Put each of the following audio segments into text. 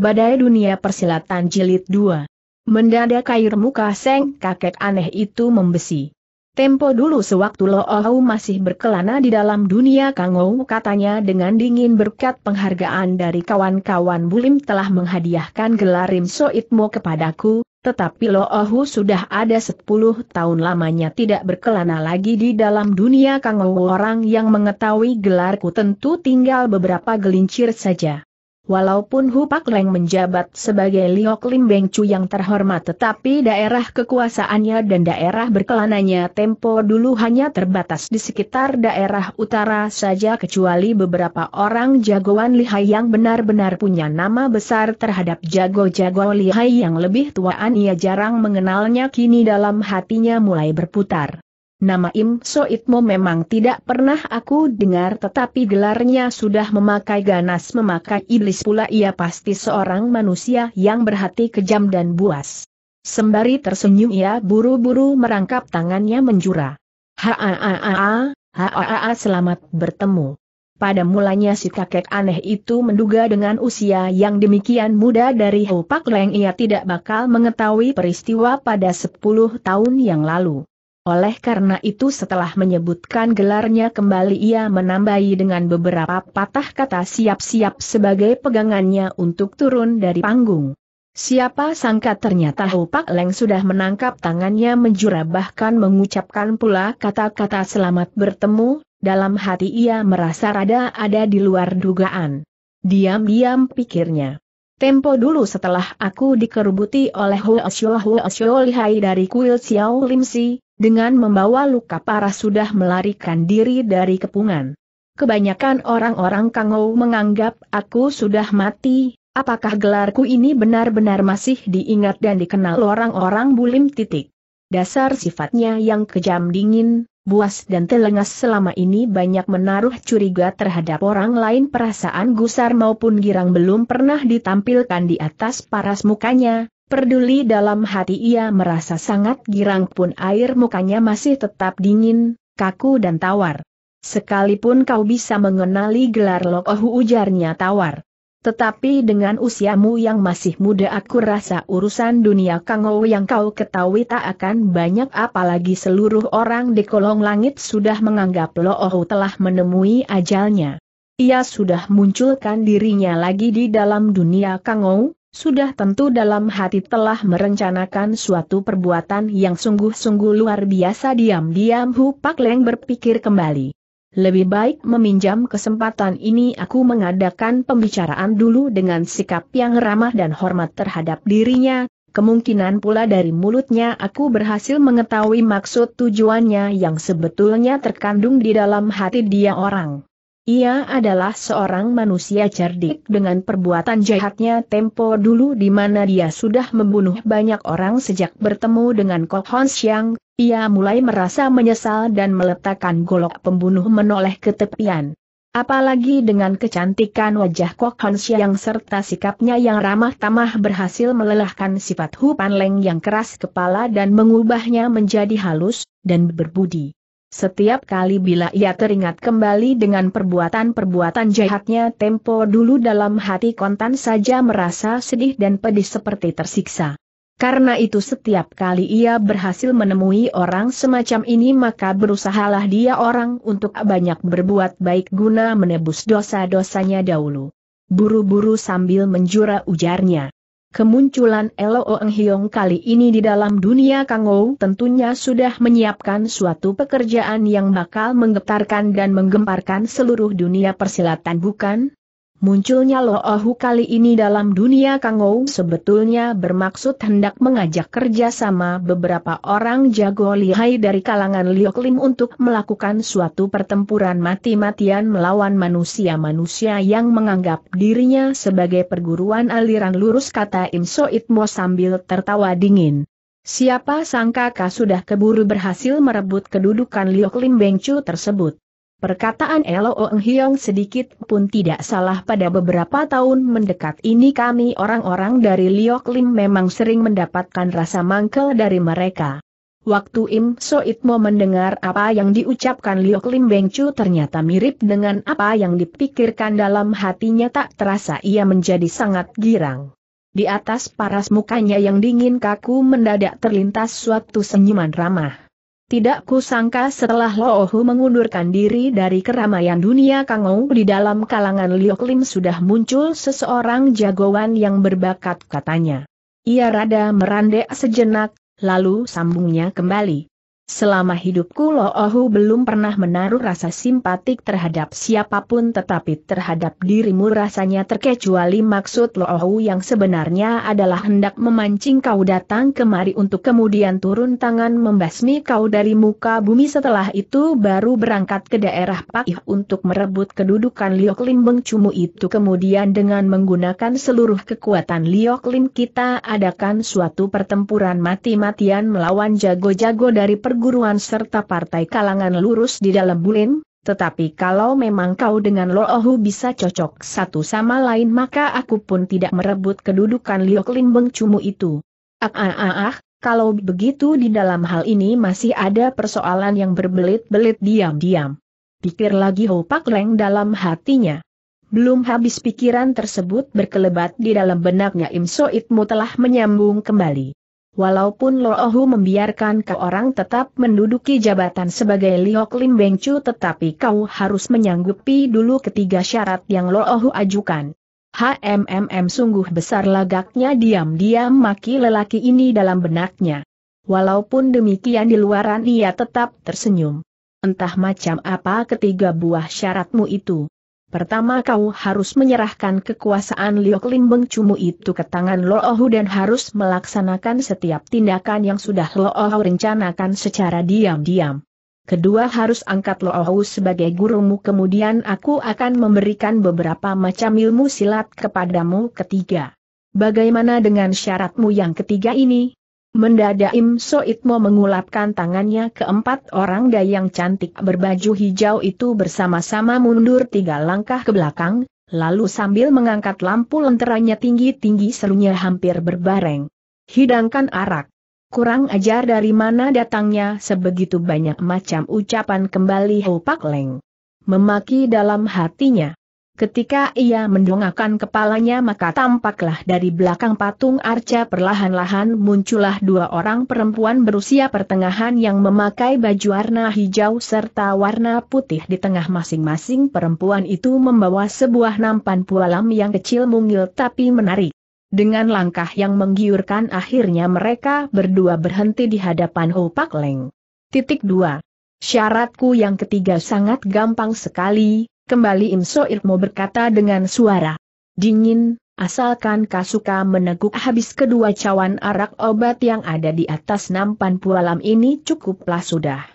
Badai Dunia Persilatan Jilid 2 Mendadak air muka Seng kakek aneh itu membesi. Tempo dulu sewaktu Lo Oh masih berkelana di dalam dunia Kangou katanya dengan dingin berkat penghargaan dari kawan-kawan Bulim telah menghadiahkan gelar Rim Soitmo kepadaku, tetapi Lo Oh sudah ada 10 tahun lamanya tidak berkelana lagi di dalam dunia kangou orang yang mengetahui gelarku tentu tinggal beberapa gelincir saja. Walaupun Hu Pak Leng menjabat sebagai Liok Lim Beng Chu yang terhormat tetapi daerah kekuasaannya dan daerah berkelananya tempo dulu hanya terbatas di sekitar daerah utara saja kecuali beberapa orang jagoan lihai yang benar-benar punya nama besar terhadap jago-jago lihai yang lebih tuaan ia jarang mengenalnya kini dalam hatinya mulai berputar. Nama Im Soitmo memang tidak pernah aku dengar tetapi gelarnya sudah memakai ganas memakai iblis pula ia pasti seorang manusia yang berhati kejam dan buas. Sembari tersenyum ia buru-buru merangkap tangannya menjura. Ha-a-a-a, ha-a-a selamat bertemu. Pada mulanya si kakek aneh itu menduga dengan usia yang demikian muda dari Hu Pak Leng ia tidak bakal mengetahui peristiwa pada 10 tahun yang lalu. Oleh karena itu setelah menyebutkan gelarnya kembali ia menambahi dengan beberapa patah kata siap-siap sebagai pegangannya untuk turun dari panggung. Siapa sangka ternyata Pak Leng sudah menangkap tangannya menjura bahkan mengucapkan pula kata-kata selamat bertemu, dalam hati ia merasa rada ada di luar dugaan. Diam-diam pikirnya. Tempo dulu setelah aku dikerubuti oleh Huasyo Huasyo Lihai dari kuil Xiao Limsi, dengan membawa luka parah sudah melarikan diri dari kepungan. Kebanyakan orang-orang Kangou menganggap aku sudah mati, apakah gelarku ini benar-benar masih diingat dan dikenal orang-orang bulim titik. Dasar sifatnya yang kejam dingin, buas dan telengas selama ini banyak menaruh curiga terhadap orang lain perasaan gusar maupun girang belum pernah ditampilkan di atas paras mukanya, Peduli dalam hati ia merasa sangat girang pun air mukanya masih tetap dingin, kaku dan tawar. Sekalipun kau bisa mengenali gelar lokoh ujarnya tawar. Tetapi dengan usiamu yang masih muda aku rasa urusan dunia kangou yang kau ketahui tak akan banyak apalagi seluruh orang di kolong langit sudah menganggap Loohu telah menemui ajalnya. Ia sudah munculkan dirinya lagi di dalam dunia kangou, sudah tentu dalam hati telah merencanakan suatu perbuatan yang sungguh-sungguh luar biasa diam-diam Hu Pak Leng berpikir kembali. Lebih baik meminjam kesempatan ini aku mengadakan pembicaraan dulu dengan sikap yang ramah dan hormat terhadap dirinya, kemungkinan pula dari mulutnya aku berhasil mengetahui maksud tujuannya yang sebetulnya terkandung di dalam hati dia orang. Ia adalah seorang manusia cerdik dengan perbuatan jahatnya tempo dulu di mana dia sudah membunuh banyak orang sejak bertemu dengan Kok Hon Siang, ia mulai merasa menyesal dan meletakkan golok pembunuh menoleh ke tepian. Apalagi dengan kecantikan wajah Kok Hon Siang serta sikapnya yang ramah tamah berhasil melelahkan sifat Hu Panleng yang keras kepala dan mengubahnya menjadi halus, dan berbudi. Setiap kali bila ia teringat kembali dengan perbuatan-perbuatan jahatnya tempo dulu dalam hati kontan saja merasa sedih dan pedih seperti tersiksa. Karena itu setiap kali ia berhasil menemui orang semacam ini maka berusahalah dia orang untuk banyak berbuat baik guna menebus dosa-dosanya dahulu. Buru-buru sambil menjura ujarnya. Kemunculan Elo Eng Hiong kali ini di dalam dunia Kangou tentunya sudah menyiapkan suatu pekerjaan yang bakal menggetarkan dan menggemparkan seluruh dunia persilatan bukan? Munculnya Lo Ohu kali ini dalam dunia Kangou sebetulnya bermaksud hendak mengajak kerjasama beberapa orang jago lihai dari kalangan Liok Lim untuk melakukan suatu pertempuran mati-matian melawan manusia-manusia yang menganggap dirinya sebagai perguruan aliran lurus kata Im Soitmo sambil tertawa dingin. Siapa sangka sudah keburu berhasil merebut kedudukan Liok Lim Bengcu tersebut. Perkataan Elo Ong Hiong sedikit pun tidak salah pada beberapa tahun mendekat ini kami orang-orang dari Liok Lim memang sering mendapatkan rasa mangkel dari mereka. Waktu Im Soitmo mendengar apa yang diucapkan Liok Lim Beng Chu ternyata mirip dengan apa yang dipikirkan dalam hatinya tak terasa ia menjadi sangat girang. Di atas paras mukanya yang dingin kaku mendadak terlintas suatu senyuman ramah. Tidak kusangka setelah Loohu mengundurkan diri dari keramaian dunia Kangou di dalam kalangan Liok Lim sudah muncul seseorang jagoan yang berbakat katanya. Ia rada merandek sejenak, lalu sambungnya kembali. Selama hidupku Loohu belum pernah menaruh rasa simpatik terhadap siapa pun tetapi terhadap dirimu rasanya terkecuali maksud Loohu yang sebenarnya adalah hendak memancing kau datang kemari untuk kemudian turun tangan membasmi kau dari muka bumi. Setelah itu baru berangkat ke daerah Pakih untuk merebut kedudukan Liok Lim Beng Cumu itu. Kemudian dengan menggunakan seluruh kekuatan Liok Lim kita adakan suatu pertempuran mati-matian melawan jago-jago dari perguruan perguruan serta partai kalangan lurus di dalam bulim, tetapi kalau memang kau dengan Loohu bisa cocok satu sama lain maka aku pun tidak merebut kedudukan Liok Limbeng Cumu itu. Ah ah ah ah, kalau begitu di dalam hal ini masih ada persoalan yang berbelit-belit diam-diam. Pikir lagi Ho Pak Leng dalam hatinya. Belum habis pikiran tersebut berkelebat di dalam benaknya Im Soitmu telah menyambung kembali. Walaupun Loohu membiarkan kau orang tetap menduduki jabatan sebagai Liok Lim Beng Chu tetapi kau harus menyanggupi dulu ketiga syarat yang Loohu ajukan. HMMM sungguh besar lagaknya diam-diam maki lelaki ini dalam benaknya. Walaupun demikian di luaran ia tetap tersenyum. Entah macam apa ketiga buah syaratmu itu. Pertama kau harus menyerahkan kekuasaan Liok Limbeng Cumu itu ke tangan Loohu dan harus melaksanakan setiap tindakan yang sudah Loohu rencanakan secara diam-diam. Kedua harus angkat Loohu sebagai gurumu kemudian aku akan memberikan beberapa macam ilmu silat kepadamu ketiga. Bagaimana dengan syaratmu yang ketiga ini? Mendadak Im Soitmo mengulapkan tangannya keempat orang dayang cantik berbaju hijau itu bersama-sama mundur tiga langkah ke belakang, lalu sambil mengangkat lampu lenteranya tinggi-tinggi serunya hampir berbareng. Hidangkan arak. Kurang ajar dari mana datangnya sebegitu banyak macam ucapan kembali Ho Pak Leng. Memaki dalam hatinya. Ketika ia mendongakkan kepalanya maka tampaklah dari belakang patung arca perlahan-lahan muncullah dua orang perempuan berusia pertengahan yang memakai baju warna hijau serta warna putih di tengah masing-masing perempuan itu membawa sebuah nampan pualam yang kecil mungil tapi menarik. Dengan langkah yang menggiurkan akhirnya mereka berdua berhenti di hadapan Ho Pak Leng. Titik dua. Syaratku yang ketiga sangat gampang sekali, Kembali Im Soirmo berkata dengan suara dingin, asalkan kau suka meneguk habis kedua cawan arak obat yang ada di atas nampan pualam ini cukuplah sudah.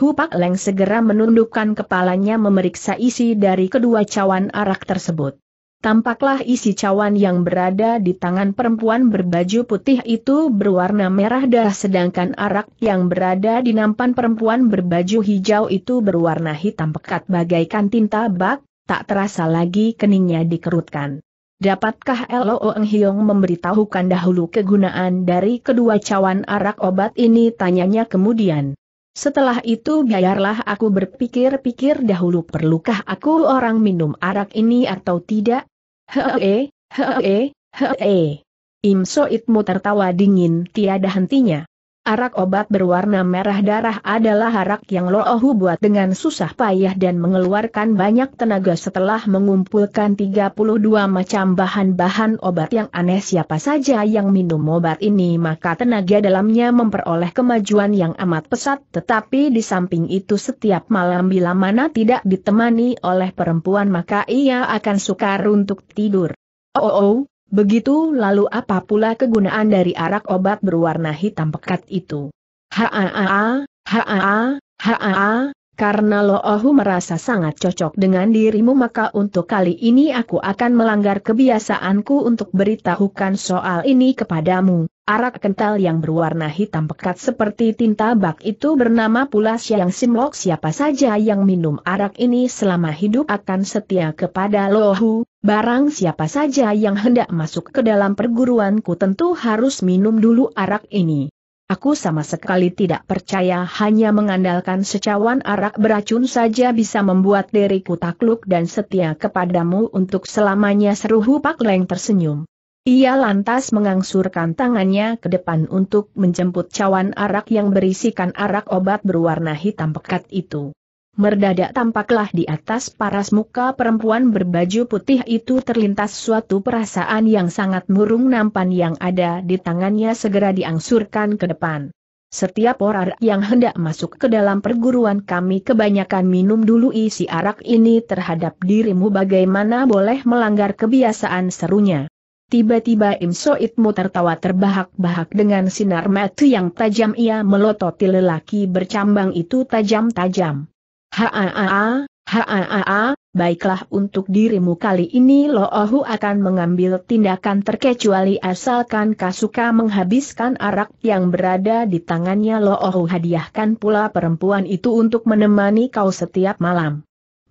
Hupak Leng segera menundukkan kepalanya memeriksa isi dari kedua cawan arak tersebut. Tampaklah isi cawan yang berada di tangan perempuan berbaju putih itu berwarna merah darah sedangkan arak yang berada di nampan perempuan berbaju hijau itu berwarna hitam pekat bagaikan tinta bak, tak terasa lagi keningnya dikerutkan. Dapatkah Lo Eng Hiong memberitahukan dahulu kegunaan dari kedua cawan arak obat ini tanyanya kemudian. Setelah itu biarlah aku berpikir-pikir dahulu perlukah aku orang minum arak ini atau tidak? Hee, hee, hee. Im Soitmu tertawa dingin tiada hentinya. Arak obat berwarna merah darah adalah arak yang Loohu buat dengan susah payah dan mengeluarkan banyak tenaga setelah mengumpulkan 32 macam bahan-bahan obat yang aneh. Siapa saja yang minum obat ini maka tenaga dalamnya memperoleh kemajuan yang amat pesat. Tetapi di samping itu setiap malam bila mana tidak ditemani oleh perempuan maka ia akan sukar untuk tidur. Oh, oh, oh Begitu lalu apa pula kegunaan dari arak obat berwarna hitam pekat itu? Haa, haa, haa, karena Loohu merasa sangat cocok dengan dirimu maka untuk kali ini aku akan melanggar kebiasaanku untuk beritahukan soal ini kepadamu. Arak kental yang berwarna hitam pekat seperti tinta bak itu bernama pula Siang Simlok siapa saja yang minum arak ini selama hidup akan setia kepada Lohu, barang siapa saja yang hendak masuk ke dalam perguruanku tentu harus minum dulu arak ini. Aku sama sekali tidak percaya hanya mengandalkan secawan arak beracun saja bisa membuat diriku takluk dan setia kepadamu untuk selamanya seru Pak Leng tersenyum. Ia lantas mengangsurkan tangannya ke depan untuk menjemput cawan arak yang berisikan arak obat berwarna hitam pekat itu. Merdadak tampaklah di atas paras muka perempuan berbaju putih itu terlintas suatu perasaan yang sangat murung nampan yang ada di tangannya segera diangsurkan ke depan. Setiap orang yang hendak masuk ke dalam perguruan kami kebanyakan minum dulu isi arak ini terhadap dirimu bagaimana boleh melanggar kebiasaan serunya. Tiba-tiba Im Soitmu tertawa terbahak-bahak dengan sinar mata yang tajam ia melototi lelaki bercambang itu tajam-tajam. Haa, haa, baiklah untuk dirimu kali ini Loohu akan mengambil tindakan terkecuali asalkan kau suka menghabiskan arak yang berada di tangannya Loohu hadiahkan pula perempuan itu untuk menemani kau setiap malam.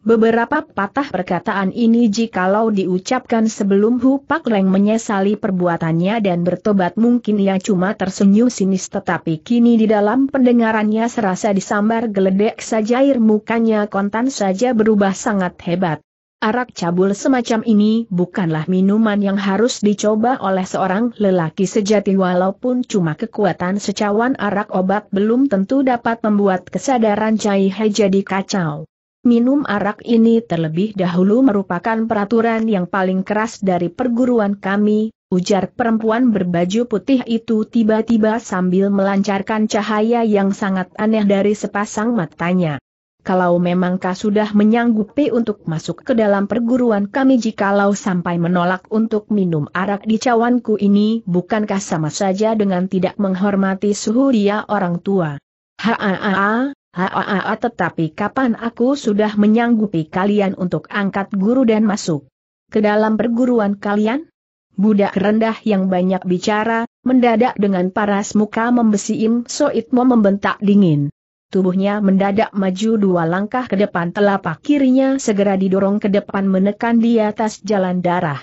Beberapa patah perkataan ini jikalau diucapkan sebelum Hu Pak Leng menyesali perbuatannya dan bertobat mungkin ia cuma tersenyum sinis tetapi kini di dalam pendengarannya serasa disambar geledek saja air mukanya kontan saja berubah sangat hebat. Arak cabul semacam ini bukanlah minuman yang harus dicoba oleh seorang lelaki sejati walaupun cuma kekuatan secawan arak obat belum tentu dapat membuat kesadaran Cai Hai jadi kacau. Minum arak ini terlebih dahulu merupakan peraturan yang paling keras dari perguruan kami, ujar perempuan berbaju putih itu tiba-tiba sambil melancarkan cahaya yang sangat aneh dari sepasang matanya. Kalau memang kau sudah menyanggupi untuk masuk ke dalam perguruan kami jikalau sampai menolak untuk minum arak di cawanku ini bukankah sama saja dengan tidak menghormati suhu dia orang tua? Haa, Haa tetapi kapan aku sudah menyanggupi kalian untuk angkat guru dan masuk ke dalam perguruan kalian? Budak rendah yang banyak bicara, mendadak dengan paras muka membesi Im Soitmo membentak dingin. Tubuhnya mendadak maju dua langkah ke depan telapak kirinya segera didorong ke depan menekan di atas jalan darah.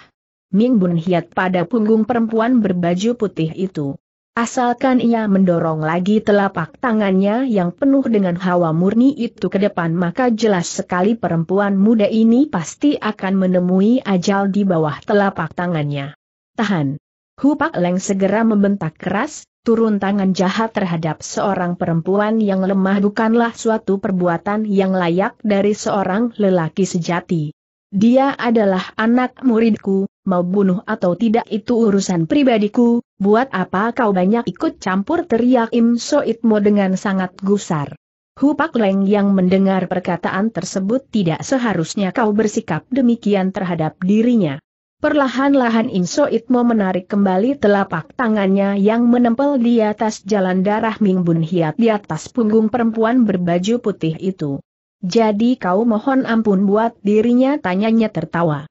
Ming Bun Hiat pada punggung perempuan berbaju putih itu. Asalkan ia mendorong lagi telapak tangannya yang penuh dengan hawa murni itu ke depan maka jelas sekali perempuan muda ini pasti akan menemui ajal di bawah telapak tangannya. Tahan. Hupak Leng segera membentak keras, turun tangan jahat terhadap seorang perempuan yang lemah bukanlah suatu perbuatan yang layak dari seorang lelaki sejati. Dia adalah anak muridku, mau bunuh atau tidak itu urusan pribadiku, buat apa kau banyak ikut campur teriak Im Soitmo dengan sangat gusar. Hu Pak Leng yang mendengar perkataan tersebut tidak seharusnya kau bersikap demikian terhadap dirinya. Perlahan-lahan Im Soitmo menarik kembali telapak tangannya yang menempel di atas jalan darah Ming Bun Hiat di atas punggung perempuan berbaju putih itu. Jadi kau mohon ampun buat dirinya tanyanya tertawa.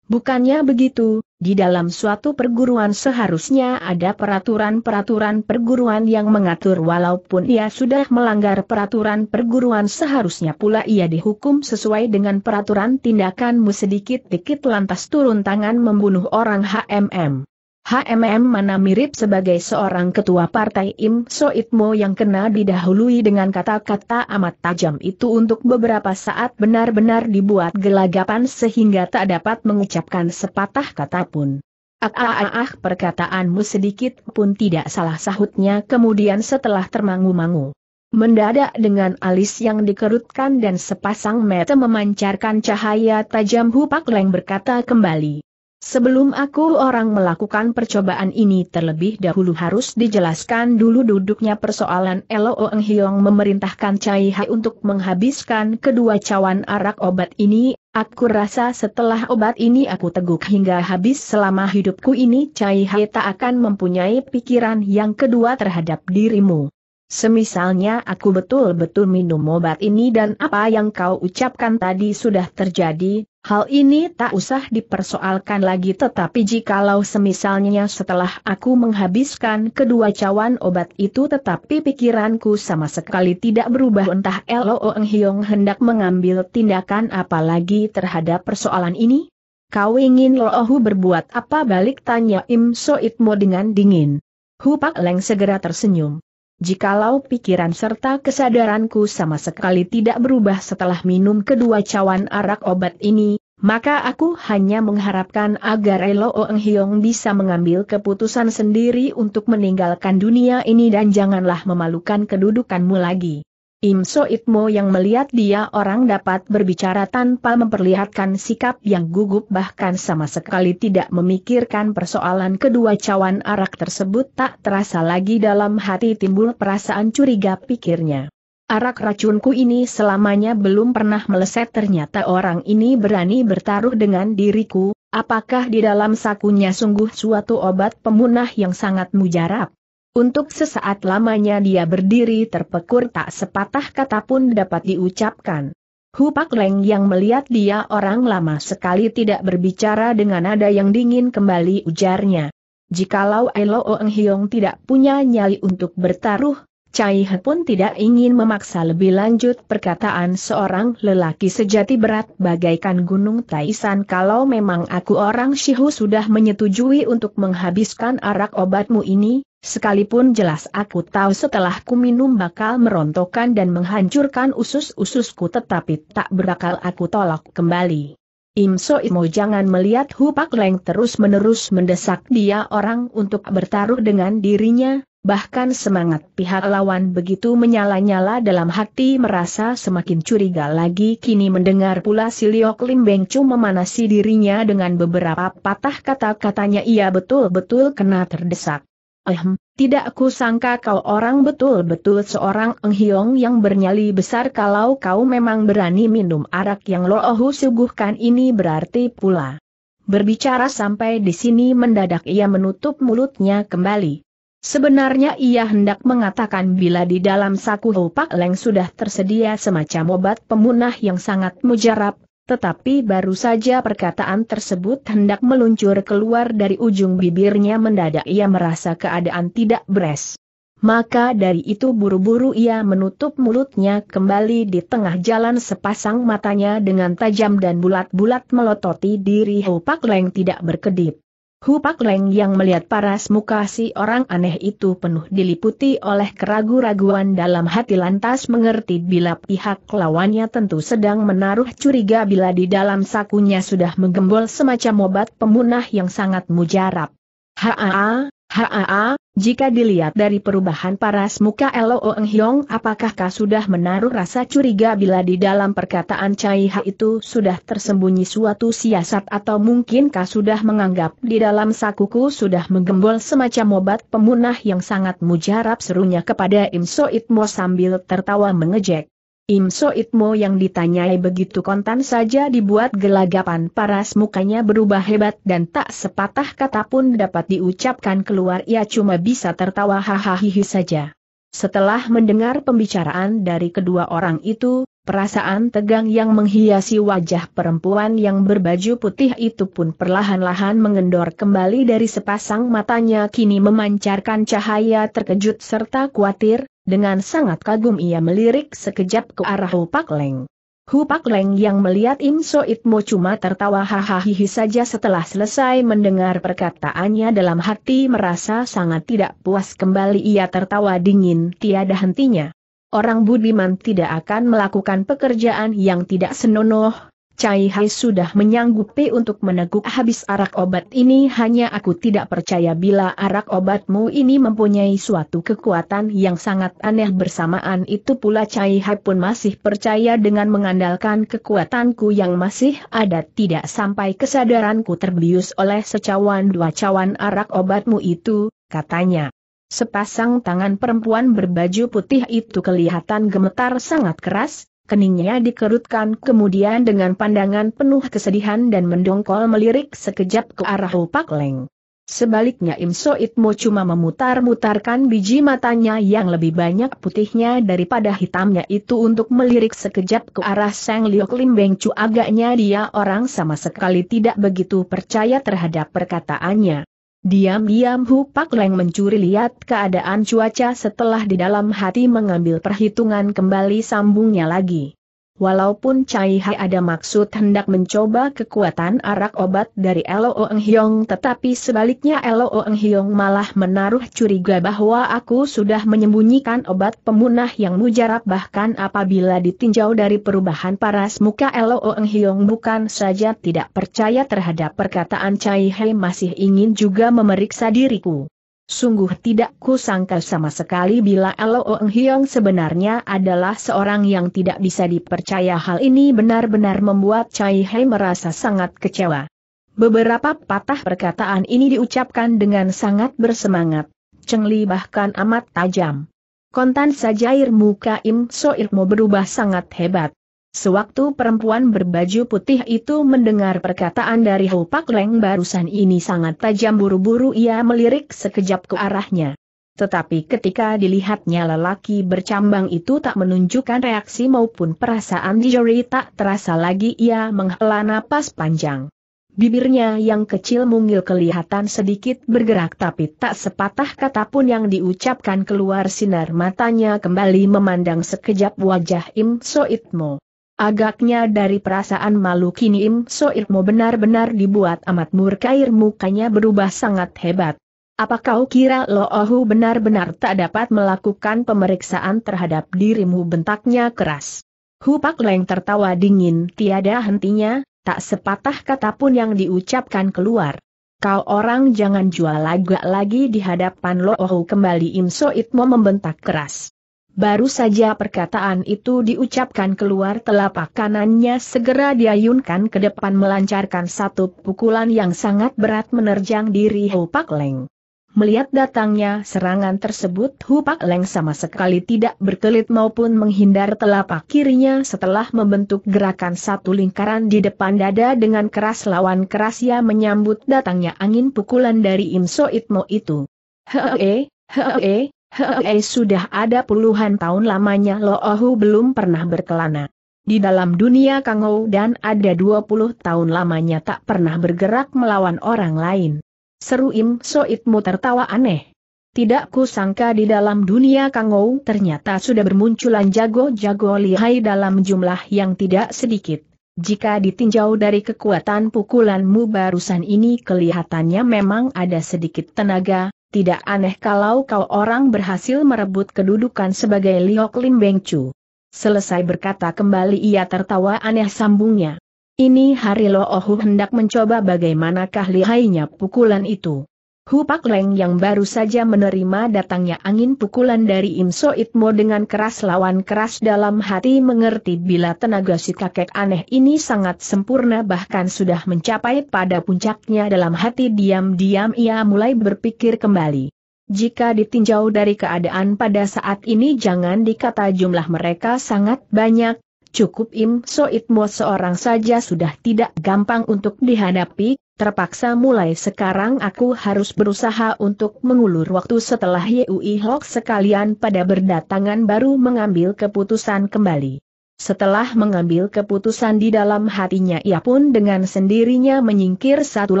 Bukannya begitu, di dalam suatu perguruan seharusnya ada peraturan-peraturan perguruan yang mengatur walaupun ia sudah melanggar peraturan perguruan seharusnya pula ia dihukum sesuai dengan peraturan tindakanmu sedikit-dikit lantas turun tangan membunuh orang HMM. HMM mana mirip sebagai seorang ketua partai Im Soitmo yang kena didahului dengan kata-kata amat tajam itu untuk beberapa saat benar-benar dibuat gelagapan sehingga tak dapat mengucapkan sepatah kata pun. Ah ah ah, ah perkataanmu sedikit pun tidak salah sahutnya kemudian setelah termangu-mangu. Mendadak dengan alis yang dikerutkan dan sepasang mata memancarkan cahaya tajam Hupak Leng berkata kembali. Sebelum aku orang melakukan percobaan ini terlebih dahulu harus dijelaskan dulu duduknya persoalan Elo Eng Hiong memerintahkan Cai Hai untuk menghabiskan kedua cawan arak obat ini, aku rasa setelah obat ini aku teguk hingga habis selama hidupku ini Cai Hai tak akan mempunyai pikiran yang kedua terhadap dirimu. Semisalnya aku betul-betul minum obat ini dan apa yang kau ucapkan tadi sudah terjadi, Hal ini tak usah dipersoalkan lagi tetapi jikalau semisalnya setelah aku menghabiskan kedua cawan obat itu tetapi pikiranku sama sekali tidak berubah entah Lo Eng Hiong hendak mengambil tindakan apa lagi terhadap persoalan ini? Kau ingin Lohu berbuat apa balik tanya Im Soitmo dengan dingin. Hu Pak Leng segera tersenyum. Jikalau pikiran serta kesadaranku sama sekali tidak berubah setelah minum kedua cawan arak obat ini, maka aku hanya mengharapkan agar Elo Ong Hiong bisa mengambil keputusan sendiri untuk meninggalkan dunia ini dan janganlah memalukan kedudukanmu lagi. Im So Itmo yang melihat dia orang dapat berbicara tanpa memperlihatkan sikap yang gugup bahkan sama sekali tidak memikirkan persoalan kedua cawan arak tersebut tak terasa lagi dalam hati timbul perasaan curiga pikirnya. Arak racunku ini selamanya belum pernah meleset ternyata orang ini berani bertaruh dengan diriku, apakah di dalam sakunya sungguh suatu obat pemunah yang sangat mujarab? Untuk sesaat lamanya dia berdiri terpekur tak sepatah kata pun dapat diucapkan. Hu Pak Leng yang melihat dia orang lama sekali tidak berbicara dengan nada yang dingin kembali ujarnya. Jikalau Elo Ong Hiong tidak punya nyali untuk bertaruh, Cai He pun tidak ingin memaksa lebih lanjut perkataan seorang lelaki sejati berat bagaikan gunung Taisan kalau memang aku orang Shihu sudah menyetujui untuk menghabiskan arak obatmu ini, Sekalipun jelas aku tahu setelah ku minum bakal merontokkan dan menghancurkan usus-ususku tetapi tak berakal aku tolak kembali. Im So Imo jangan melihat Hu Pak Leng terus-menerus mendesak dia orang untuk bertaruh dengan dirinya, bahkan semangat pihak lawan begitu menyala-nyala dalam hati merasa semakin curiga lagi kini mendengar pula Siliok Lim Beng Chu memanasi dirinya dengan beberapa patah kata-katanya ia betul-betul kena terdesak. Ehm, tidak aku sangka kau orang betul-betul seorang enghiong yang bernyali besar kalau kau memang berani minum arak yang loohu suguhkan ini berarti pula. Berbicara sampai di sini mendadak ia menutup mulutnya kembali. Sebenarnya ia hendak mengatakan bila di dalam saku Pak Leng sudah tersedia semacam obat pemunah yang sangat mujarab, tetapi baru saja perkataan tersebut hendak meluncur keluar dari ujung bibirnya mendadak ia merasa keadaan tidak beres. Maka dari itu buru-buru ia menutup mulutnya kembali di tengah jalan sepasang matanya dengan tajam dan bulat-bulat melototi diri Hupak Leng tidak berkedip. Hu Pak Leng yang melihat paras muka si orang aneh itu penuh diliputi oleh keragu-raguan dalam hati lantas mengerti bila pihak lawannya tentu sedang menaruh curiga bila di dalam sakunya sudah menggembol semacam obat pemunah yang sangat mujarab. Haa, Haa, jika dilihat dari perubahan paras muka Elo Ong Hyong apakah kau sudah menaruh rasa curiga bila di dalam perkataan Cai Ha itu sudah tersembunyi suatu siasat atau mungkin kau sudah menganggap di dalam sakuku sudah menggembol semacam obat pemunah yang sangat mujarab serunya kepada Im So Itmo sambil tertawa mengejek. Im So Itmo yang ditanyai begitu kontan saja dibuat gelagapan paras mukanya berubah hebat dan tak sepatah kata pun dapat diucapkan keluar ia cuma bisa tertawa hahaha saja. Setelah mendengar pembicaraan dari kedua orang itu, perasaan tegang yang menghiasi wajah perempuan yang berbaju putih itu pun perlahan-lahan mengendor kembali dari sepasang matanya kini memancarkan cahaya terkejut serta khawatir, dengan sangat kagum ia melirik sekejap ke arah Hu Pak Leng. Hu Pak Leng yang melihat Im So Itmo cuma tertawa hahaha saja setelah selesai mendengar perkataannya dalam hati merasa sangat tidak puas kembali ia tertawa dingin tiada hentinya. Orang budiman tidak akan melakukan pekerjaan yang tidak senonoh, Cai Hai sudah menyanggupi untuk meneguk habis arak obat ini hanya aku tidak percaya bila arak obatmu ini mempunyai suatu kekuatan yang sangat aneh bersamaan itu pula Cai Hai pun masih percaya dengan mengandalkan kekuatanku yang masih ada tidak sampai kesadaranku terbius oleh secawan dua cawan arak obatmu itu, katanya. Sepasang tangan perempuan berbaju putih itu kelihatan gemetar sangat keras, keningnya dikerutkan kemudian dengan pandangan penuh kesedihan dan mendongkol melirik sekejap ke arah Pak Leng. Sebaliknya Im So Itmo cuma memutar-mutarkan biji matanya yang lebih banyak putihnya daripada hitamnya itu untuk melirik sekejap ke arah Sang Liok Lim Beng Chu agaknya dia orang sama sekali tidak begitu percaya terhadap perkataannya. Diam-diam Hu Pak Leng mencuri lihat keadaan cuaca setelah di dalam hati mengambil perhitungan kembali sambungnya lagi. Walaupun Cai Hai ada maksud hendak mencoba kekuatan arak obat dari Elo Eng Hiong tetapi sebaliknya Elo Eng Hiong malah menaruh curiga bahwa aku sudah menyembunyikan obat pemunah yang mujarab bahkan apabila ditinjau dari perubahan paras muka Elo Eng Hiong bukan saja tidak percaya terhadap perkataan Cai Hai masih ingin juga memeriksa diriku. Sungguh tidak kusangka sama sekali bila Elo Eng Hiong sebenarnya adalah seorang yang tidak bisa dipercaya hal ini benar-benar membuat Chai Hai merasa sangat kecewa. Beberapa patah perkataan ini diucapkan dengan sangat bersemangat. Cheng Li bahkan amat tajam. Kontan saja air muka Im So Ilmu berubah sangat hebat. Sewaktu perempuan berbaju putih itu mendengar perkataan dari Hu Pak Leng barusan ini sangat tajam buru-buru ia melirik sekejap ke arahnya. Tetapi ketika dilihatnya lelaki bercambang itu tak menunjukkan reaksi maupun perasaan di tak terasa lagi ia menghela napas panjang. Bibirnya yang kecil mungil kelihatan sedikit bergerak tapi tak sepatah kata pun yang diucapkan keluar sinar matanya kembali memandang sekejap wajah Im Soitmo. Agaknya dari perasaan malu kini Im So Ilmu benar-benar dibuat amat murka air mukanya berubah sangat hebat. Apa kau kira Lo Ohu benar-benar tak dapat melakukan pemeriksaan terhadap dirimu bentaknya keras. Hu Pak Leng tertawa dingin tiada hentinya, tak sepatah kata pun yang diucapkan keluar. Kau orang jangan jual lagak lagi di hadapan Lo Ohu kembali Im So Itmo membentak keras. Baru saja perkataan itu diucapkan keluar telapak kanannya segera diayunkan ke depan melancarkan satu pukulan yang sangat berat menerjang diri Hu Pak Leng. Melihat datangnya serangan tersebut Hu Pak Leng sama sekali tidak berkelit maupun menghindar telapak kirinya setelah membentuk gerakan satu lingkaran di depan dada dengan keras lawan keras ia menyambut datangnya angin pukulan dari Im So Itmo itu. Hee, hee, Hei sudah ada puluhan tahun lamanya Lo Ohu belum pernah berkelana. Di dalam dunia Kangou dan ada 20 tahun lamanya tak pernah bergerak melawan orang lain. Seru Im Soitmu tertawa aneh. Tidak kusangka di dalam dunia Kangou ternyata sudah bermunculan jago-jago lihai dalam jumlah yang tidak sedikit. Jika ditinjau dari kekuatan pukulanmu barusan ini kelihatannya memang ada sedikit tenaga, tidak aneh kalau kau orang berhasil merebut kedudukan sebagai Liok Lim Beng Chu. Selesai berkata kembali ia tertawa aneh sambungnya. Ini hari Lo Ohu hendak mencoba bagaimanakah lihainya pukulan itu. Hu Pak Leng yang baru saja menerima datangnya angin pukulan dari Im So Itmo dengan keras lawan keras dalam hati mengerti bila tenaga si kakek aneh ini sangat sempurna bahkan sudah mencapai pada puncaknya dalam hati diam-diam ia mulai berpikir kembali. Jika ditinjau dari keadaan pada saat ini jangan dikata jumlah mereka sangat banyak, cukup Im So Itmo seorang saja sudah tidak gampang untuk dihadapi, Terpaksa mulai sekarang aku harus berusaha untuk mengulur waktu setelah Yui Hok sekalian pada berdatangan baru mengambil keputusan kembali. Setelah mengambil keputusan di dalam hatinya ia pun dengan sendirinya menyingkir satu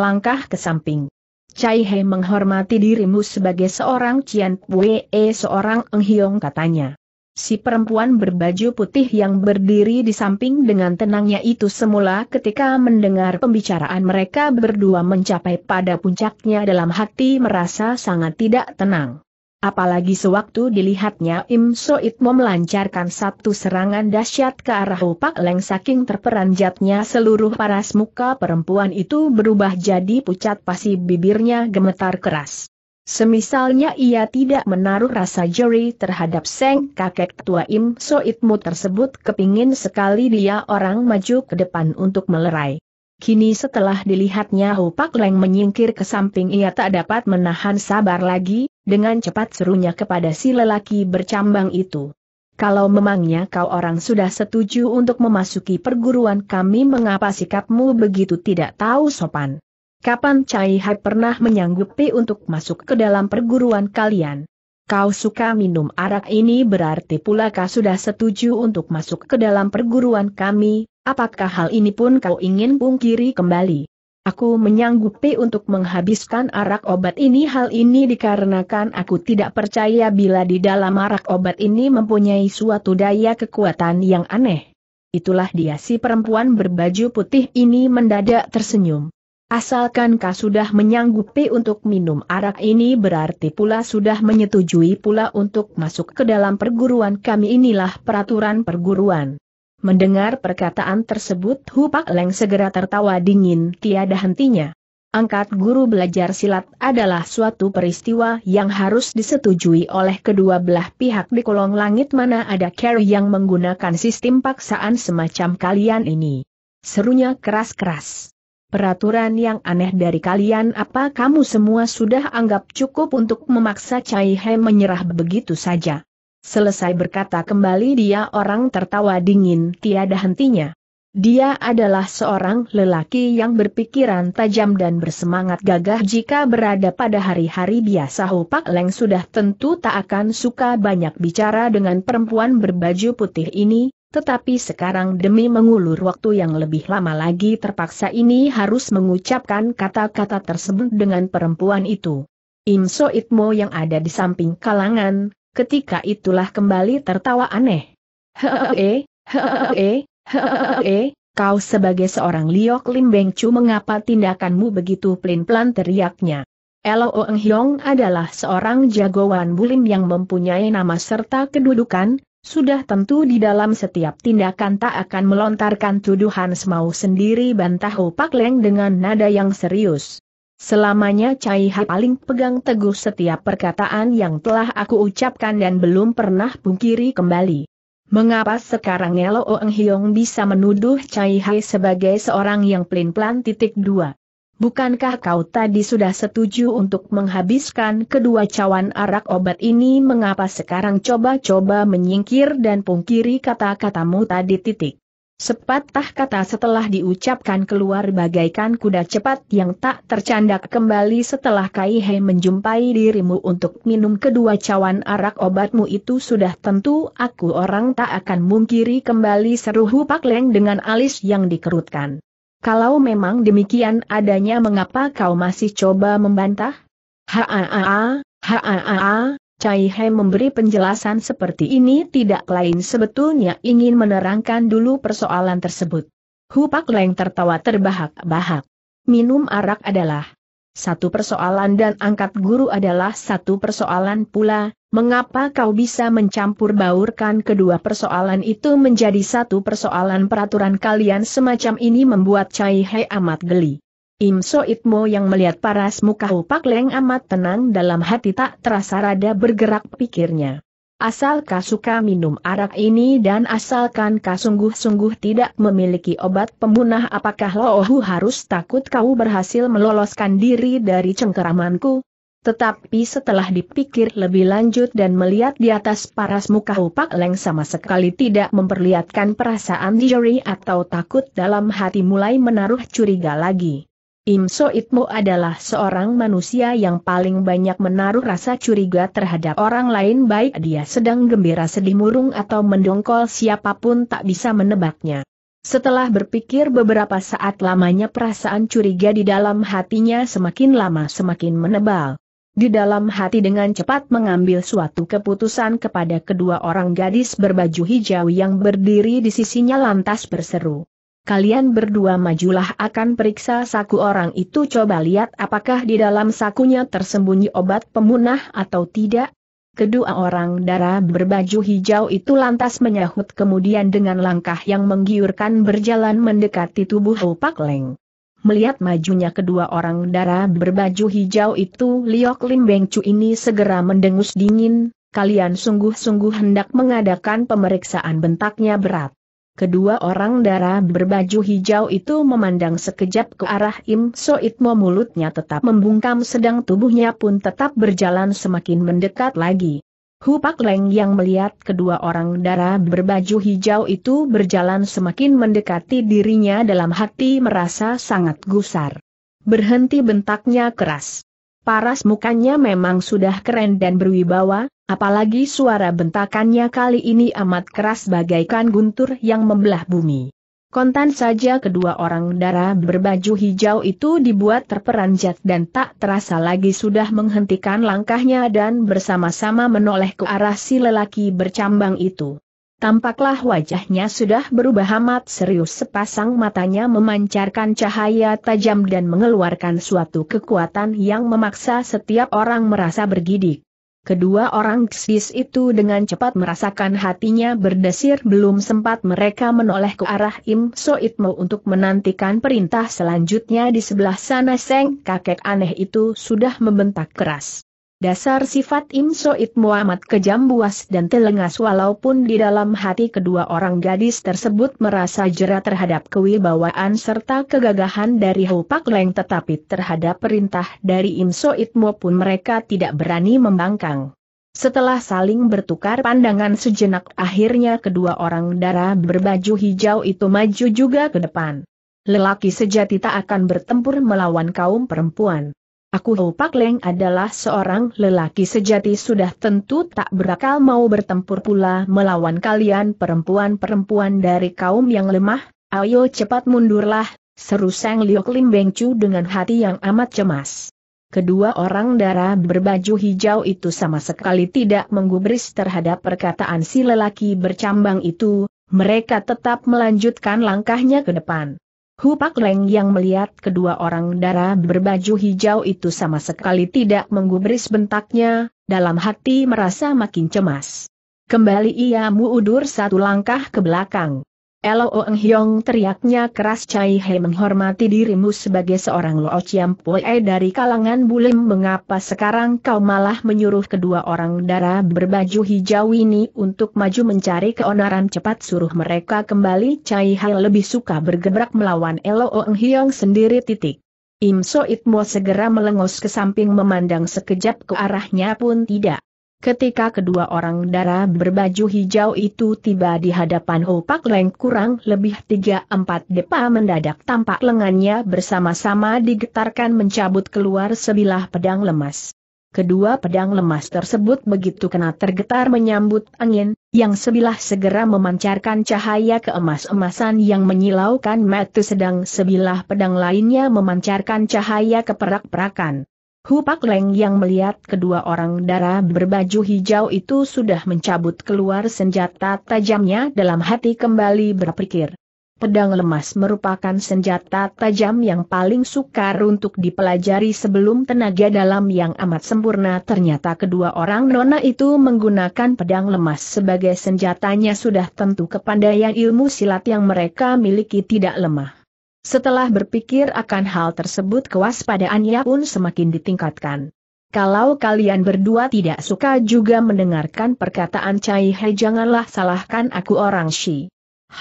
langkah ke samping. Cai He menghormati dirimu sebagai seorang Cian Pue seorang Enghiong katanya. Si perempuan berbaju putih yang berdiri di samping dengan tenangnya itu semula ketika mendengar pembicaraan mereka berdua mencapai pada puncaknya dalam hati merasa sangat tidak tenang. Apalagi sewaktu dilihatnya Im Soitmo melancarkan satu serangan dahsyat ke arah Pak Leng saking terperanjatnya seluruh paras muka perempuan itu berubah jadi pucat pasi bibirnya gemetar keras. Semisalnya ia tidak menaruh rasa jeri terhadap Seng kakek tua Im Soitmu tersebut kepingin sekali dia orang maju ke depan untuk melerai. Kini setelah dilihatnya Hu Pak Leng menyingkir ke samping ia tak dapat menahan sabar lagi, dengan cepat serunya kepada si lelaki bercambang itu. Kalau memangnya kau orang sudah setuju untuk memasuki perguruan kami mengapa sikapmu begitu tidak tahu sopan? Kapan Cai Hai pernah menyanggupi untuk masuk ke dalam perguruan kalian? Kau suka minum arak ini berarti pula kau sudah setuju untuk masuk ke dalam perguruan kami, apakah hal ini pun kau ingin pungkiri kembali? Aku menyanggupi untuk menghabiskan arak obat ini hal ini dikarenakan aku tidak percaya bila di dalam arak obat ini mempunyai suatu daya kekuatan yang aneh. Itulah dia si perempuan berbaju putih ini mendadak tersenyum. Asalkan kau sudah menyanggupi untuk minum arak ini berarti pula sudah menyetujui pula untuk masuk ke dalam perguruan kami inilah peraturan perguruan. Mendengar perkataan tersebut Hupak Leng segera tertawa dingin tiada hentinya. Angkat guru belajar silat adalah suatu peristiwa yang harus disetujui oleh kedua belah pihak di kolong langit mana ada carry yang menggunakan sistem paksaan semacam kalian ini. Serunya keras-keras. Peraturan yang aneh dari kalian apa kamu semua sudah anggap cukup untuk memaksa Cai He menyerah begitu saja. Selesai berkata kembali dia orang tertawa dingin tiada hentinya. Dia adalah seorang lelaki yang berpikiran tajam dan bersemangat gagah jika berada pada hari-hari biasa Hupak Leng sudah tentu tak akan suka banyak bicara dengan perempuan berbaju putih ini, tetapi sekarang demi mengulur waktu yang lebih lama lagi terpaksa ini harus mengucapkan kata-kata tersebut dengan perempuan itu. Im So Itmo yang ada di samping kalangan, ketika itulah kembali tertawa aneh. Hehehe, hehehe, Hehehe, kau sebagai seorang Liok Lim Beng Chu mengapa tindakanmu begitu pelin-pelan teriaknya. Elo Eng Hyong adalah seorang jagoan bulim yang mempunyai nama serta kedudukan, sudah tentu di dalam setiap tindakan tak akan melontarkan tuduhan semau sendiri bantah Pak Leng dengan nada yang serius. Selamanya Cai Hai paling pegang teguh setiap perkataan yang telah aku ucapkan dan belum pernah pungkiri kembali. Mengapa sekarang Elo Eng Hiong bisa menuduh Cai Hai sebagai seorang yang pelin-pelan titik dua? Bukankah kau tadi sudah setuju untuk menghabiskan kedua cawan arak obat ini mengapa sekarang coba-coba menyingkir dan pungkiri kata-katamu tadi titik? Sepatah kata setelah diucapkan keluar bagaikan kuda cepat yang tak tercandak kembali setelah Kai He menjumpai dirimu untuk minum kedua cawan arak obatmu itu sudah tentu aku orang tak akan mungkiri kembali seru Pak Leng dengan alis yang dikerutkan. Kalau memang demikian adanya mengapa kau masih coba membantah? Haa, haa, Cai He memberi penjelasan seperti ini tidak lain sebetulnya ingin menerangkan dulu persoalan tersebut. Hu Pak Leng tertawa terbahak-bahak. Minum arak adalah satu persoalan dan angkat guru adalah satu persoalan pula, mengapa kau bisa mencampur baurkan kedua persoalan itu menjadi satu persoalan peraturan kalian semacam ini membuat Cai He amat geli. Im So Itmo yang melihat paras muka Hupak Leng amat tenang dalam hati tak terasa rada bergerak pikirnya. Asal kau suka minum arak ini dan asalkan kau sungguh-sungguh tidak memiliki obat pemunah apakah Loohu harus takut kau berhasil meloloskan diri dari cengkeramanku? Tetapi setelah dipikir lebih lanjut dan melihat di atas paras muka Hupak Leng sama sekali tidak memperlihatkan perasaan jeri atau takut dalam hati mulai menaruh curiga lagi. Im So Itmo adalah seorang manusia yang paling banyak menaruh rasa curiga terhadap orang lain baik dia sedang gembira sedih murung atau mendongkol siapa pun tak bisa menebaknya. Setelah berpikir beberapa saat lamanya perasaan curiga di dalam hatinya semakin lama semakin menebal. Di dalam hati dengan cepat mengambil suatu keputusan kepada kedua orang gadis berbaju hijau yang berdiri di sisinya lantas berseru kalian berdua majulah akan periksa saku orang itu coba lihat apakah di dalam sakunya tersembunyi obat pemunah atau tidak. Kedua orang darah berbaju hijau itu lantas menyahut kemudian dengan langkah yang menggiurkan berjalan mendekati tubuh Pak Leng. Melihat majunya kedua orang darah berbaju hijau itu Liok Lim Beng Chu ini segera mendengus dingin, kalian sungguh-sungguh hendak mengadakan pemeriksaan bentaknya berat. Kedua orang darah berbaju hijau itu memandang sekejap ke arah Im Soitmo mulutnya tetap membungkam sedang tubuhnya pun tetap berjalan semakin mendekat lagi. Hu Pak Leng yang melihat kedua orang darah berbaju hijau itu berjalan semakin mendekati dirinya dalam hati merasa sangat gusar. Berhenti bentaknya keras. Paras mukanya memang sudah keren dan berwibawa, apalagi suara bentakannya kali ini amat keras bagaikan guntur yang membelah bumi. Kontan saja kedua orang darah berbaju hijau itu dibuat terperanjat dan tak terasa lagi sudah menghentikan langkahnya dan bersama-sama menoleh ke arah si lelaki bercambang itu. Tampaklah wajahnya sudah berubah amat serius sepasang matanya memancarkan cahaya tajam dan mengeluarkan suatu kekuatan yang memaksa setiap orang merasa bergidik. Kedua orang ksis itu dengan cepat merasakan hatinya berdesir belum sempat mereka menoleh ke arah Im Soitmo untuk menantikan perintah selanjutnya di sebelah sana Seng kakek aneh itu sudah membentak keras. Dasar sifat Im Soit Muhammad kejam buas dan telengas walaupun di dalam hati kedua orang gadis tersebut merasa jera terhadap kewibawaan serta kegagahan dari Hu Pak Leng tetapi terhadap perintah dari Im Soit pun mereka tidak berani membangkang. Setelah saling bertukar pandangan sejenak akhirnya kedua orang darah berbaju hijau itu maju juga ke depan. Lelaki sejati tak akan bertempur melawan kaum perempuan. Aku Pak Leng adalah seorang lelaki sejati sudah tentu tak berakal mau bertempur pula melawan kalian perempuan-perempuan dari kaum yang lemah, ayo cepat mundurlah, seru Sang Liok Lim Beng Chu dengan hati yang amat cemas. Kedua orang darah berbaju hijau itu sama sekali tidak menggubris terhadap perkataan si lelaki bercambang itu, mereka tetap melanjutkan langkahnya ke depan. Hu Pak Leng yang melihat kedua orang darah berbaju hijau itu sama sekali tidak menggubris bentaknya, dalam hati merasa makin cemas. Kembali ia muudur satu langkah ke belakang. Elo Eng Hyong teriaknya keras Cai He menghormati dirimu sebagai seorang Lo Chiam Pue dari kalangan bulim mengapa sekarang kau malah menyuruh kedua orang darah berbaju hijau ini untuk maju mencari keonaran cepat suruh mereka kembali Cai He lebih suka bergebrak melawan Elo Eng Hyong sendiri titik. Im So Itmo segera melengos ke samping memandang sekejap ke arahnya pun tidak. Ketika kedua orang darah berbaju hijau itu tiba di hadapan Ho Pak Leng kurang lebih tiga empat depa mendadak tampak lengannya bersama-sama digetarkan mencabut keluar sebilah pedang lemas. Kedua pedang lemas tersebut begitu kena tergetar menyambut angin, yang sebilah segera memancarkan cahaya keemas-emasan yang menyilaukan mata sedang sebilah pedang lainnya memancarkan cahaya keperak-perakan. Hu Pak Leng yang melihat kedua orang darah berbaju hijau itu sudah mencabut keluar senjata tajamnya dalam hati kembali berpikir. Pedang lemas merupakan senjata tajam yang paling sukar untuk dipelajari sebelum tenaga dalam yang amat sempurna ternyata kedua orang nona itu menggunakan pedang lemas sebagai senjatanya sudah tentu kepandaian ilmu silat yang mereka miliki tidak lemah. Setelah berpikir akan hal tersebut kewaspadaannya pun semakin ditingkatkan. Kalau kalian berdua tidak suka juga mendengarkan perkataan Cai Hai janganlah salahkan aku orang Shi.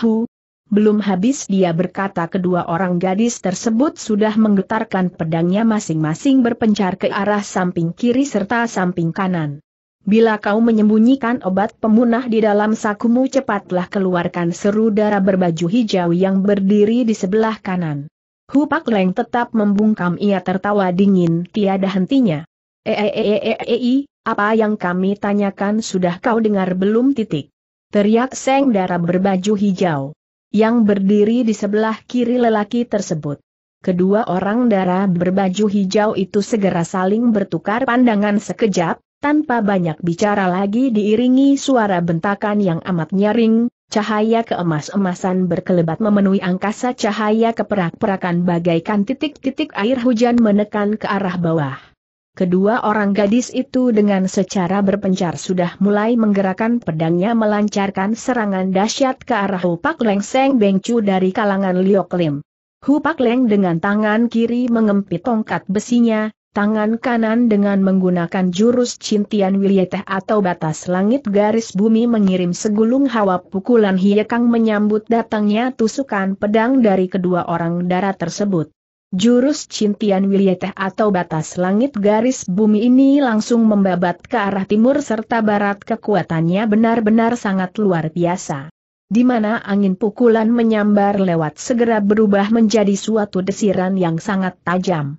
Hu. Belum habis dia berkata kedua orang gadis tersebut sudah menggetarkan pedangnya masing-masing berpencar ke arah samping kiri serta samping kanan. Bila kau menyembunyikan obat pemunah di dalam sakumu cepatlah keluarkan seru darah berbaju hijau yang berdiri di sebelah kanan. Hu Pak Leng tetap membungkam ia tertawa dingin tiada hentinya. Eh, apa yang kami tanyakan sudah kau dengar belum titik? Teriak Seng darah berbaju hijau. Yang berdiri di sebelah kiri lelaki tersebut. Kedua orang darah berbaju hijau itu segera saling bertukar pandangan sekejap, tanpa banyak bicara lagi diiringi suara bentakan yang amat nyaring, cahaya keemas-emasan berkelebat memenuhi angkasa cahaya keperak-perakan bagaikan titik-titik air hujan menekan ke arah bawah. Kedua orang gadis itu dengan secara berpencar sudah mulai menggerakkan pedangnya melancarkan serangan dahsyat ke arah Hupak Leng Seng Bengcu dari kalangan Liok Lim. Hupak Leng dengan tangan kiri mengempit tongkat besinya, tangan kanan dengan menggunakan jurus cintian wilayah atau batas langit garis bumi mengirim segulung hawa pukulan hiekang menyambut datangnya tusukan pedang dari kedua orang darah tersebut. Jurus cintian wilayah atau batas langit garis bumi ini langsung membabat ke arah timur serta barat kekuatannya benar-benar sangat luar biasa. Di mana angin pukulan menyambar lewat segera berubah menjadi suatu desiran yang sangat tajam.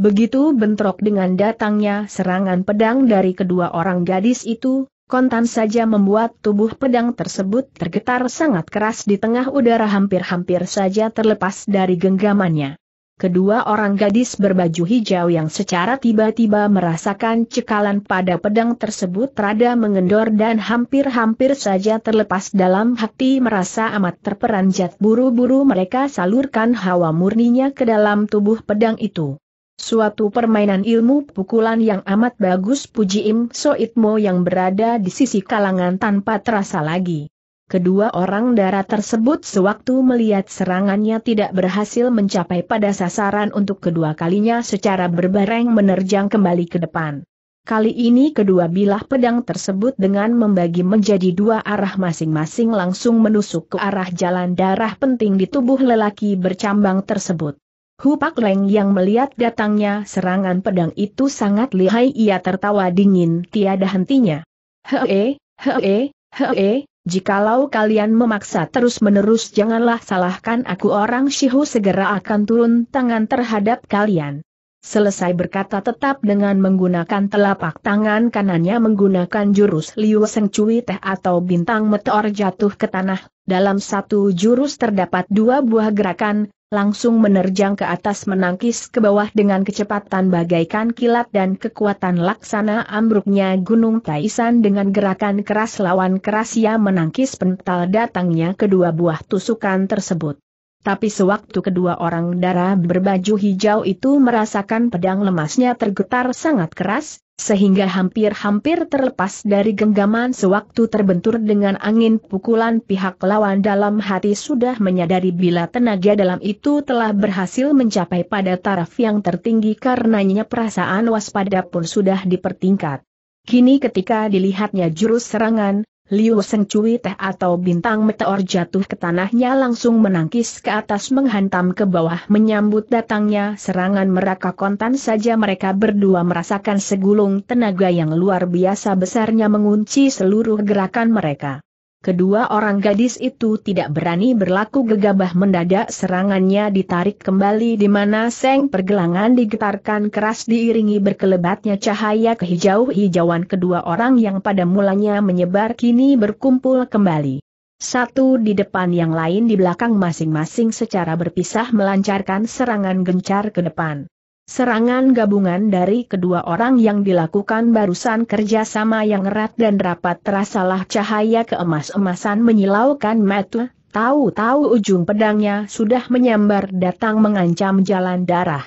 Begitu bentrok dengan datangnya serangan pedang dari kedua orang gadis itu, kontan saja membuat tubuh pedang tersebut tergetar sangat keras di tengah udara hampir-hampir saja terlepas dari genggamannya. Kedua orang gadis berbaju hijau yang secara tiba-tiba merasakan cekalan pada pedang tersebut rada mengendor dan hampir-hampir saja terlepas dalam hati merasa amat terperanjat buru-buru mereka salurkan hawa murninya ke dalam tubuh pedang itu. Suatu permainan ilmu pukulan yang amat bagus puji Im Soitmo yang berada di sisi kalangan tanpa terasa lagi. Kedua orang darah tersebut sewaktu melihat serangannya tidak berhasil mencapai pada sasaran untuk kedua kalinya secara berbareng menerjang kembali ke depan. Kali ini kedua bilah pedang tersebut dengan membagi menjadi dua arah masing-masing langsung menusuk ke arah jalan darah penting di tubuh lelaki bercambang tersebut. Hupak Leng yang melihat datangnya serangan pedang itu sangat lihai ia tertawa dingin tiada hentinya. Hee, hee, hee, Jikalau kalian memaksa terus-menerus janganlah salahkan aku orang Shihu segera akan turun tangan terhadap kalian. Selesai berkata tetap dengan menggunakan telapak tangan kanannya menggunakan jurus Liu Seng Cui Teh atau bintang meteor jatuh ke tanah, dalam satu jurus terdapat dua buah gerakan, langsung menerjang ke atas menangkis ke bawah dengan kecepatan bagaikan kilat dan kekuatan laksana ambruknya Gunung Taisan dengan gerakan keras lawan keras ia menangkis pental datangnya kedua buah tusukan tersebut. Tapi sewaktu kedua orang darah berbaju hijau itu merasakan pedang lemasnya tergetar sangat keras, sehingga hampir-hampir terlepas dari genggaman sewaktu terbentur dengan angin pukulan pihak lawan dalam hati sudah menyadari bila tenaga dalam itu telah berhasil mencapai pada taraf yang tertinggi karenanya perasaan waspada pun sudah dipertingkat. Kini ketika dilihatnya jurus serangan, Liu Seng Cui Teh atau bintang meteor jatuh ke tanahnya langsung menangkis ke atas menghantam ke bawah menyambut datangnya serangan mereka kontan saja mereka berdua merasakan segulung tenaga yang luar biasa besarnya mengunci seluruh gerakan mereka. Kedua orang gadis itu tidak berani berlaku gegabah mendadak serangannya ditarik kembali di mana seng pergelangan digetarkan keras diiringi berkelebatnya cahaya kehijau-hijauan kedua orang yang pada mulanya menyebar kini berkumpul kembali. Satu di depan yang lain di belakang masing-masing secara berpisah melancarkan serangan gencar ke depan. Serangan gabungan dari kedua orang yang dilakukan barusan kerjasama yang erat dan rapat terasalah cahaya keemas-emasan menyilaukan mata, tahu-tahu ujung pedangnya sudah menyambar datang mengancam jalan darah.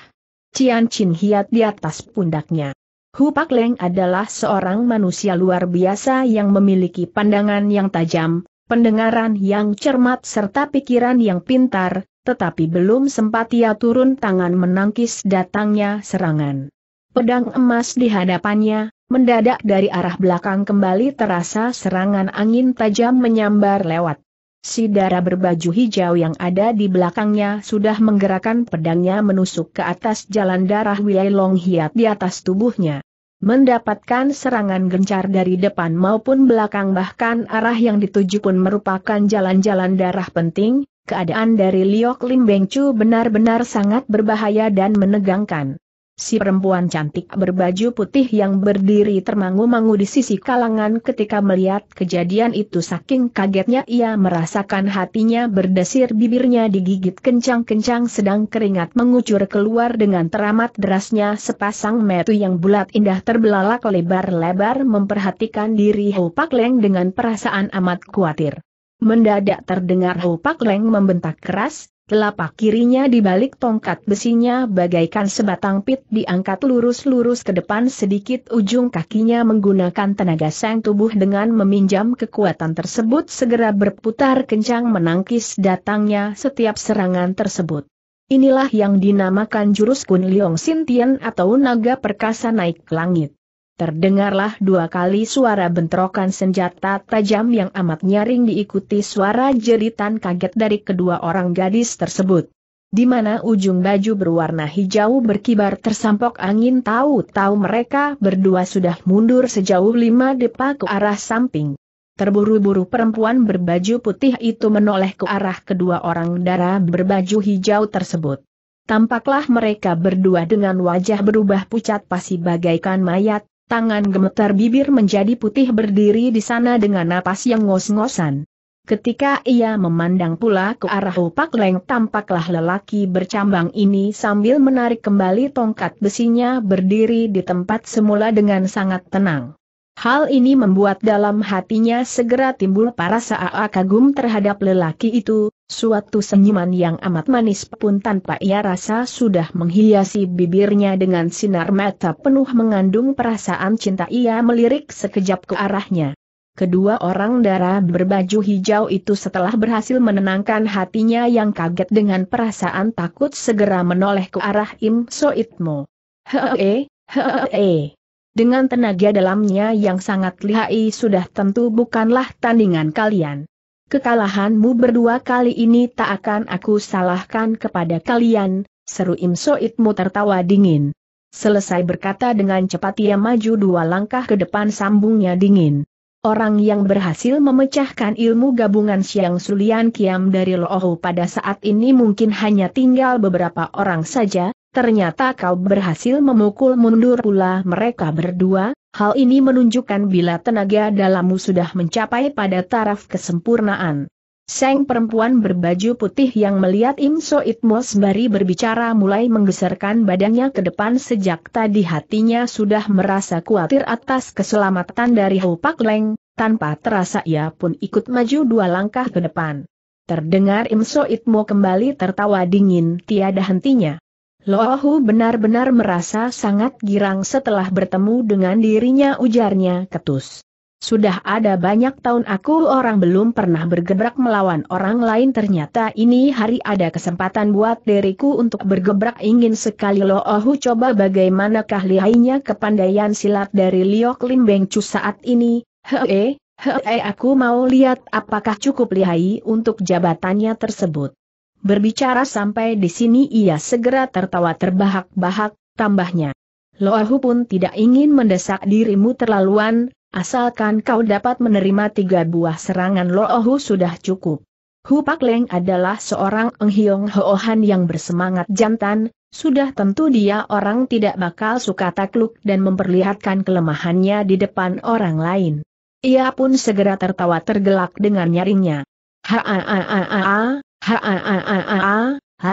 Cian Chin hiat di atas pundaknya. Hu Pak Leng adalah seorang manusia luar biasa yang memiliki pandangan yang tajam, pendengaran yang cermat serta pikiran yang pintar, tetapi belum sempat ia turun tangan menangkis datangnya serangan. Pedang emas di hadapannya, mendadak dari arah belakang kembali terasa serangan angin tajam menyambar lewat. Si darah berbaju hijau yang ada di belakangnya sudah menggerakkan pedangnya menusuk ke atas jalan darah Wei Long Hiat di atas tubuhnya. Mendapatkan serangan gencar dari depan maupun belakang bahkan arah yang dituju pun merupakan jalan-jalan darah penting, keadaan dari Liok Lim Beng Chu benar-benar sangat berbahaya dan menegangkan. Si perempuan cantik berbaju putih yang berdiri termangu-mangu di sisi kalangan ketika melihat kejadian itu saking kagetnya ia merasakan hatinya berdesir bibirnya digigit kencang-kencang sedang keringat mengucur keluar dengan teramat derasnya sepasang metu yang bulat indah terbelalak lebar-lebar memperhatikan diri Ho Pak Leng dengan perasaan amat khawatir. Mendadak terdengar Ho Pak Leng membentak keras, telapak kirinya di balik tongkat besinya bagaikan sebatang pit diangkat lurus-lurus ke depan sedikit ujung kakinya menggunakan tenaga sang tubuh dengan meminjam kekuatan tersebut segera berputar kencang menangkis datangnya setiap serangan tersebut. Inilah yang dinamakan jurus Kun Leong Sintian atau naga perkasa naik langit. Terdengarlah dua kali suara bentrokan senjata tajam yang amat nyaring diikuti suara jeritan kaget dari kedua orang gadis tersebut. Di mana ujung baju berwarna hijau berkibar tersampok angin tahu-tahu mereka berdua sudah mundur sejauh lima depa ke arah samping. Terburu-buru perempuan berbaju putih itu menoleh ke arah kedua orang darah berbaju hijau tersebut. Tampaklah mereka berdua dengan wajah berubah pucat pasi bagaikan mayat, tangan gemetar bibir menjadi putih berdiri di sana dengan napas yang ngos-ngosan. Ketika ia memandang pula ke arah Upak Leng tampaklah lelaki bercambang ini sambil menarik kembali tongkat besinya berdiri di tempat semula dengan sangat tenang. Hal ini membuat dalam hatinya segera timbul para saa kagum terhadap lelaki itu, suatu senyuman yang amat manis pun tanpa ia rasa sudah menghiasi bibirnya dengan sinar mata penuh mengandung perasaan cinta ia melirik sekejap ke arahnya. Kedua orang darah berbaju hijau itu setelah berhasil menenangkan hatinya yang kaget dengan perasaan takut segera menoleh ke arah Im Soitmo. Hee, hee. Dengan tenaga dalamnya yang sangat lihai sudah tentu bukanlah tandingan kalian. Kekalahanmu berdua kali ini tak akan aku salahkan kepada kalian, seru Im Soitmo tertawa dingin. Selesai berkata dengan cepat ia maju dua langkah ke depan sambungnya dingin. Orang yang berhasil memecahkan ilmu gabungan Siang Sulian Kiam dari Loho pada saat ini mungkin hanya tinggal beberapa orang saja, ternyata kau berhasil memukul mundur pula mereka berdua, hal ini menunjukkan bila tenaga dalammu sudah mencapai pada taraf kesempurnaan. Seng perempuan berbaju putih yang melihat Im Soit Mosbari berbicara mulai menggeserkan badannya ke depan sejak tadi hatinya sudah merasa khawatir atas keselamatan dari Hu Pak Leng, tanpa terasa ia pun ikut maju dua langkah ke depan. Terdengar Im Soit Mo kembali tertawa dingin tiada hentinya. Lohu benar-benar merasa sangat girang setelah bertemu dengan dirinya ujarnya ketus. Sudah ada banyak tahun aku orang belum pernah bergebrak melawan orang lain ternyata ini hari ada kesempatan buat diriku untuk bergebrak ingin sekali lo oh coba bagaimanakah lihainya kepandaian silat dari Liok Lim Beng Chu saat ini, hee, hee aku mau lihat apakah cukup lihai untuk jabatannya tersebut. Berbicara sampai di sini ia segera tertawa terbahak-bahak, tambahnya. Loahu pun tidak ingin mendesak dirimu terlaluan, Asalkan kau dapat menerima tiga buah serangan Loohu sudah cukup. Hu Pak Leng adalah seorang enghiong hoohan yang bersemangat jantan, sudah tentu dia orang tidak bakal suka takluk dan memperlihatkan kelemahannya di depan orang lain. Ia pun segera tertawa tergelak dengan nyaringnya. ha ha a a a a a ha a a a a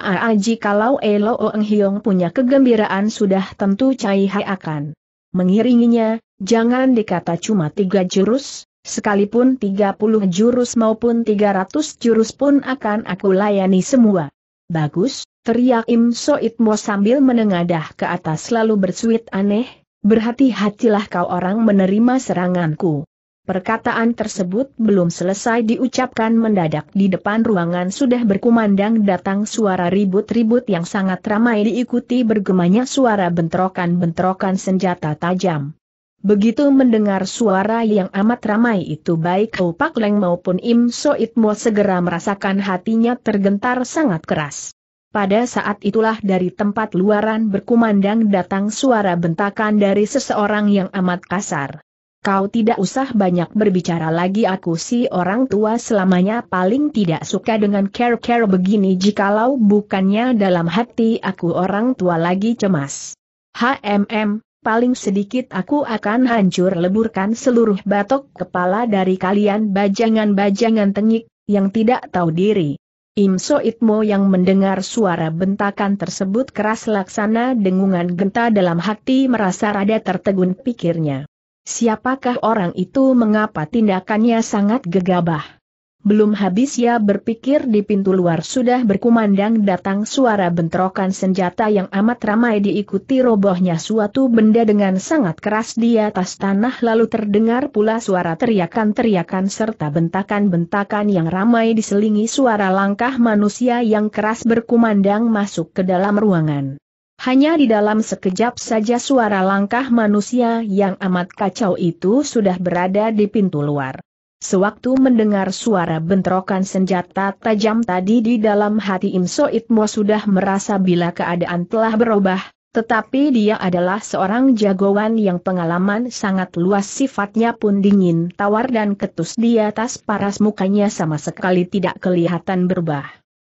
a a jikalau Elo Eng Hiong punya kegembiraan sudah tentu Cai Hai akan mengiringinya, Jangan dikata cuma tiga jurus, sekalipun tiga puluh jurus maupun tiga ratus jurus pun akan aku layani semua. Bagus, teriak Im Soitmo sambil menengadah ke atas lalu bersuit aneh, berhati-hatilah kau orang menerima seranganku. Perkataan tersebut belum selesai diucapkan mendadak di depan ruangan sudah berkumandang datang suara ribut-ribut yang sangat ramai diikuti bergemanya suara bentrokan-bentrokan senjata tajam. Begitu mendengar suara yang amat ramai itu baik Pak Leng maupun Im Soit Mo segera merasakan hatinya tergentar sangat keras. Pada saat itulah dari tempat luaran berkumandang datang suara bentakan dari seseorang yang amat kasar. Kau tidak usah banyak berbicara lagi aku si orang tua selamanya paling tidak suka dengan care-care begini jikalau bukannya dalam hati aku orang tua lagi cemas. HMM, paling sedikit aku akan hancur leburkan seluruh batok kepala dari kalian bajangan-bajangan tengik, yang tidak tahu diri. Im Soitmo yang mendengar suara bentakan tersebut keras laksana dengungan genta dalam hati merasa rada tertegun pikirnya. Siapakah orang itu mengapa tindakannya sangat gegabah? Belum habis ia berpikir di pintu luar sudah berkumandang datang suara bentrokan senjata yang amat ramai diikuti robohnya suatu benda dengan sangat keras di atas tanah lalu terdengar pula suara teriakan-teriakan serta bentakan-bentakan yang ramai diselingi suara langkah manusia yang keras berkumandang masuk ke dalam ruangan. Hanya di dalam sekejap saja suara langkah manusia yang amat kacau itu sudah berada di pintu luar. Sewaktu mendengar suara bentrokan senjata tajam tadi di dalam hati Im Soitmo sudah merasa bila keadaan telah berubah, tetapi dia adalah seorang jagoan yang pengalaman sangat luas sifatnya pun dingin tawar dan ketus di atas paras mukanya sama sekali tidak kelihatan berubah.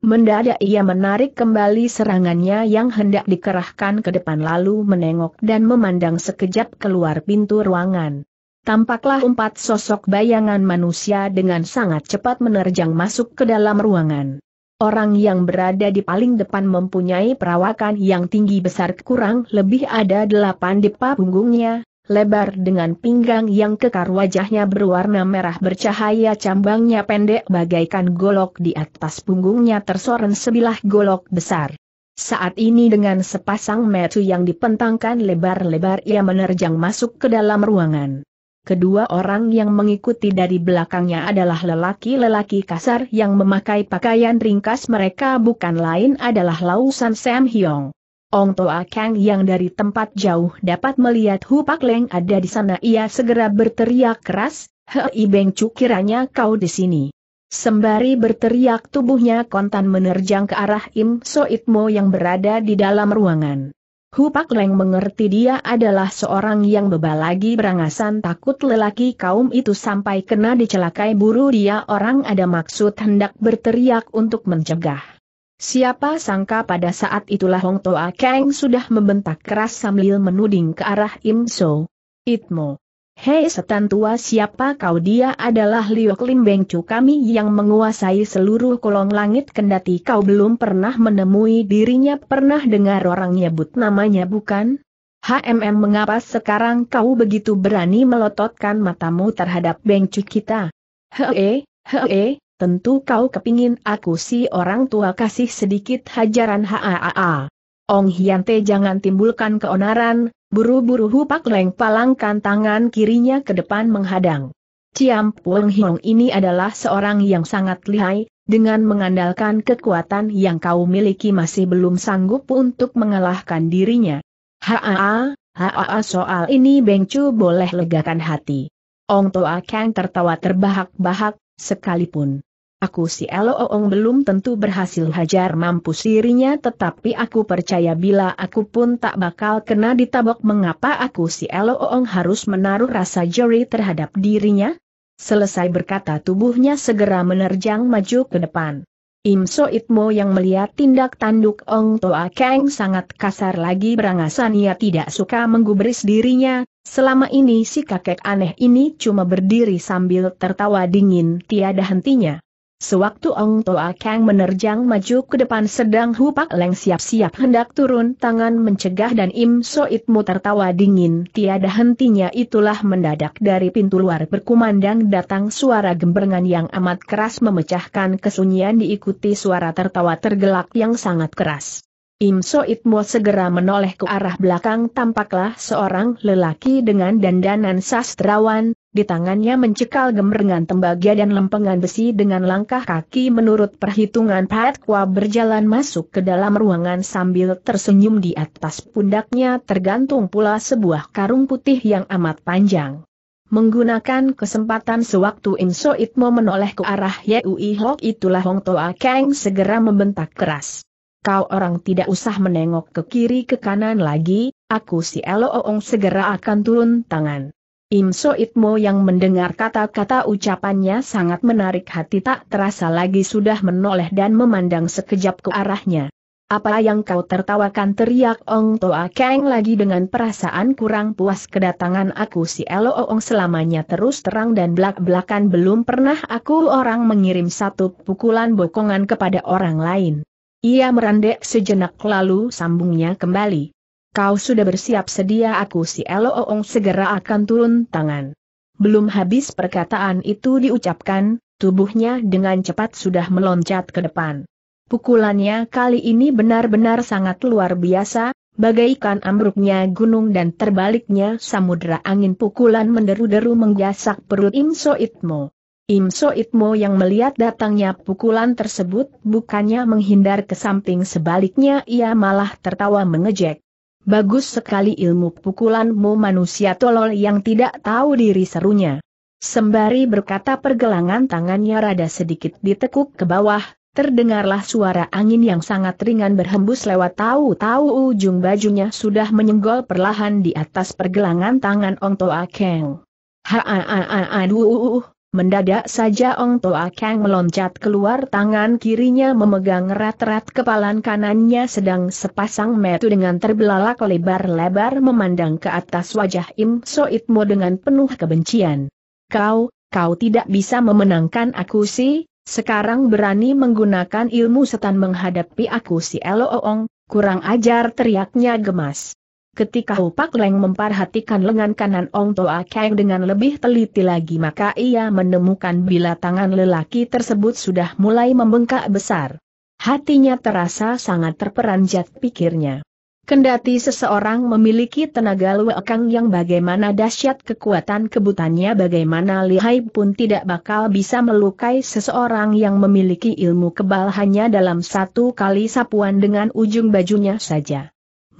Mendadak ia menarik kembali serangannya yang hendak dikerahkan ke depan lalu menengok dan memandang sekejap keluar pintu ruangan. tampaklah empat sosok bayangan manusia dengan sangat cepat menerjang masuk ke dalam ruangan. Orang yang berada di paling depan mempunyai perawakan yang tinggi besar kurang lebih ada delapan depa punggungnya, lebar dengan pinggang yang kekar wajahnya berwarna merah bercahaya cambangnya pendek bagaikan golok di atas punggungnya tersoren sebilah golok besar. Saat ini dengan sepasang metu yang dipentangkan lebar-lebar ia menerjang masuk ke dalam ruangan. Kedua orang yang mengikuti dari belakangnya adalah lelaki-lelaki kasar yang memakai pakaian ringkas mereka bukan lain adalah Lausan Sam Hyong. Ong Toa Kang yang dari tempat jauh dapat melihat Hu Pak Leng ada di sana ia segera berteriak keras, Hei Beng Cu kiranya kau di sini. Sembari berteriak tubuhnya kontan menerjang ke arah Im So Itmo yang berada di dalam ruangan. Hu Pak Leng mengerti dia adalah seorang yang bebal lagi berangasan takut lelaki kaum itu sampai kena dicelakai buru dia orang ada maksud hendak berteriak untuk mencegah. Siapa sangka pada saat itulah Hong Toa Kang sudah membentak keras sambil menuding ke arah Im So. Itmo. Hei setan tua siapa kau dia adalah Liok Lim Beng Chu kami yang menguasai seluruh kolong langit kendati kau belum pernah menemui dirinya pernah dengar orang nyebut namanya bukan? HMM mengapa sekarang kau begitu berani melototkan matamu terhadap Beng Chu kita? Hei, hei, tentu kau kepingin aku si orang tua kasih sedikit hajaran HAAA. Ong Hiante jangan timbulkan keonaran, Buru-buru Hu Pak Leng palangkan tangan kirinya ke depan menghadang. Ciam Pueng Hiong ini adalah seorang yang sangat lihai, dengan mengandalkan kekuatan yang kau miliki masih belum sanggup untuk mengalahkan dirinya. Haa, haa soal ini Beng Chu boleh legakan hati. Ong Toa Kang tertawa terbahak-bahak, sekalipun Aku si Eloong belum tentu berhasil hajar mampu sirinya tetapi aku percaya bila aku pun tak bakal kena ditabok mengapa aku si Eloong harus menaruh rasa jeri terhadap dirinya? Selesai berkata tubuhnya segera menerjang maju ke depan. Im So Itmo yang melihat tindak tanduk Ong Toa Kang sangat kasar lagi berangasan ia tidak suka menggubris dirinya, selama ini si kakek aneh ini cuma berdiri sambil tertawa dingin tiada hentinya. Sewaktu Ong Toa Kang menerjang maju ke depan sedang Hu Pak Leng siap-siap hendak turun tangan mencegah dan Im So Itmu tertawa dingin tiada hentinya itulah mendadak dari pintu luar berkumandang datang suara gemberengan yang amat keras memecahkan kesunyian diikuti suara tertawa tergelak yang sangat keras. Im So Itmo segera menoleh ke arah belakang tampaklah seorang lelaki dengan dandanan sastrawan, di tangannya mencekal gemerengan tembaga dan lempengan besi dengan langkah kaki menurut perhitungan Pat Kwa berjalan masuk ke dalam ruangan sambil tersenyum di atas pundaknya tergantung pula sebuah karung putih yang amat panjang. Menggunakan kesempatan sewaktu Im So Itmo menoleh ke arah Yui Hok itulah Hong Toa Kang segera membentak keras. Kau orang tidak usah menengok ke kiri ke kanan lagi, aku si Elo Oong segera akan turun tangan. Im So Itmo yang mendengar kata-kata ucapannya sangat menarik hati tak terasa lagi sudah menoleh dan memandang sekejap ke arahnya. Apa yang kau tertawakan teriak Ong Toa Kang lagi dengan perasaan kurang puas kedatangan aku si Elo Ong selamanya terus terang dan belak-belakan belum pernah aku orang mengirim satu pukulan bokongan kepada orang lain. Ia merandek sejenak lalu sambungnya kembali. Kau sudah bersiap sedia aku si Elo Oong segera akan turun tangan. Belum habis perkataan itu diucapkan, tubuhnya dengan cepat sudah meloncat ke depan. Pukulannya kali ini benar-benar sangat luar biasa, bagaikan ambruknya gunung dan terbaliknya samudera angin pukulan menderu-deru menggasak perut Im So Itmo. Im So Itmo yang melihat datangnya pukulan tersebut bukannya menghindar ke samping sebaliknya ia malah tertawa mengejek. Bagus sekali ilmu pukulanmu manusia tolol yang tidak tahu diri serunya. Sembari berkata pergelangan tangannya rada sedikit ditekuk ke bawah, terdengarlah suara angin yang sangat ringan berhembus lewat tahu-tahu ujung bajunya sudah menyenggol perlahan di atas pergelangan tangan Ong Toa Keng. Ha-a-a-a-aduh, Mendadak saja Ong Toa Kang meloncat keluar tangan kirinya memegang erat-erat kepalan kanannya sedang sepasang metu dengan terbelalak lebar-lebar memandang ke atas wajah Im Soitmo dengan penuh kebencian. Kau, kau tidak bisa memenangkan aku sih, sekarang berani menggunakan ilmu setan menghadapi aku si Eloong, kurang ajar teriaknya gemas. Ketika Hupak Leng memperhatikan lengan kanan Ong Toa Kang dengan lebih teliti lagi maka ia menemukan bila tangan lelaki tersebut sudah mulai membengkak besar. Hatinya terasa sangat terperanjat pikirnya. Kendati seseorang memiliki tenaga lekang yang bagaimana dahsyat kekuatan kebutannya bagaimana lihai pun tidak bakal bisa melukai seseorang yang memiliki ilmu kebal hanya dalam satu kali sapuan dengan ujung bajunya saja.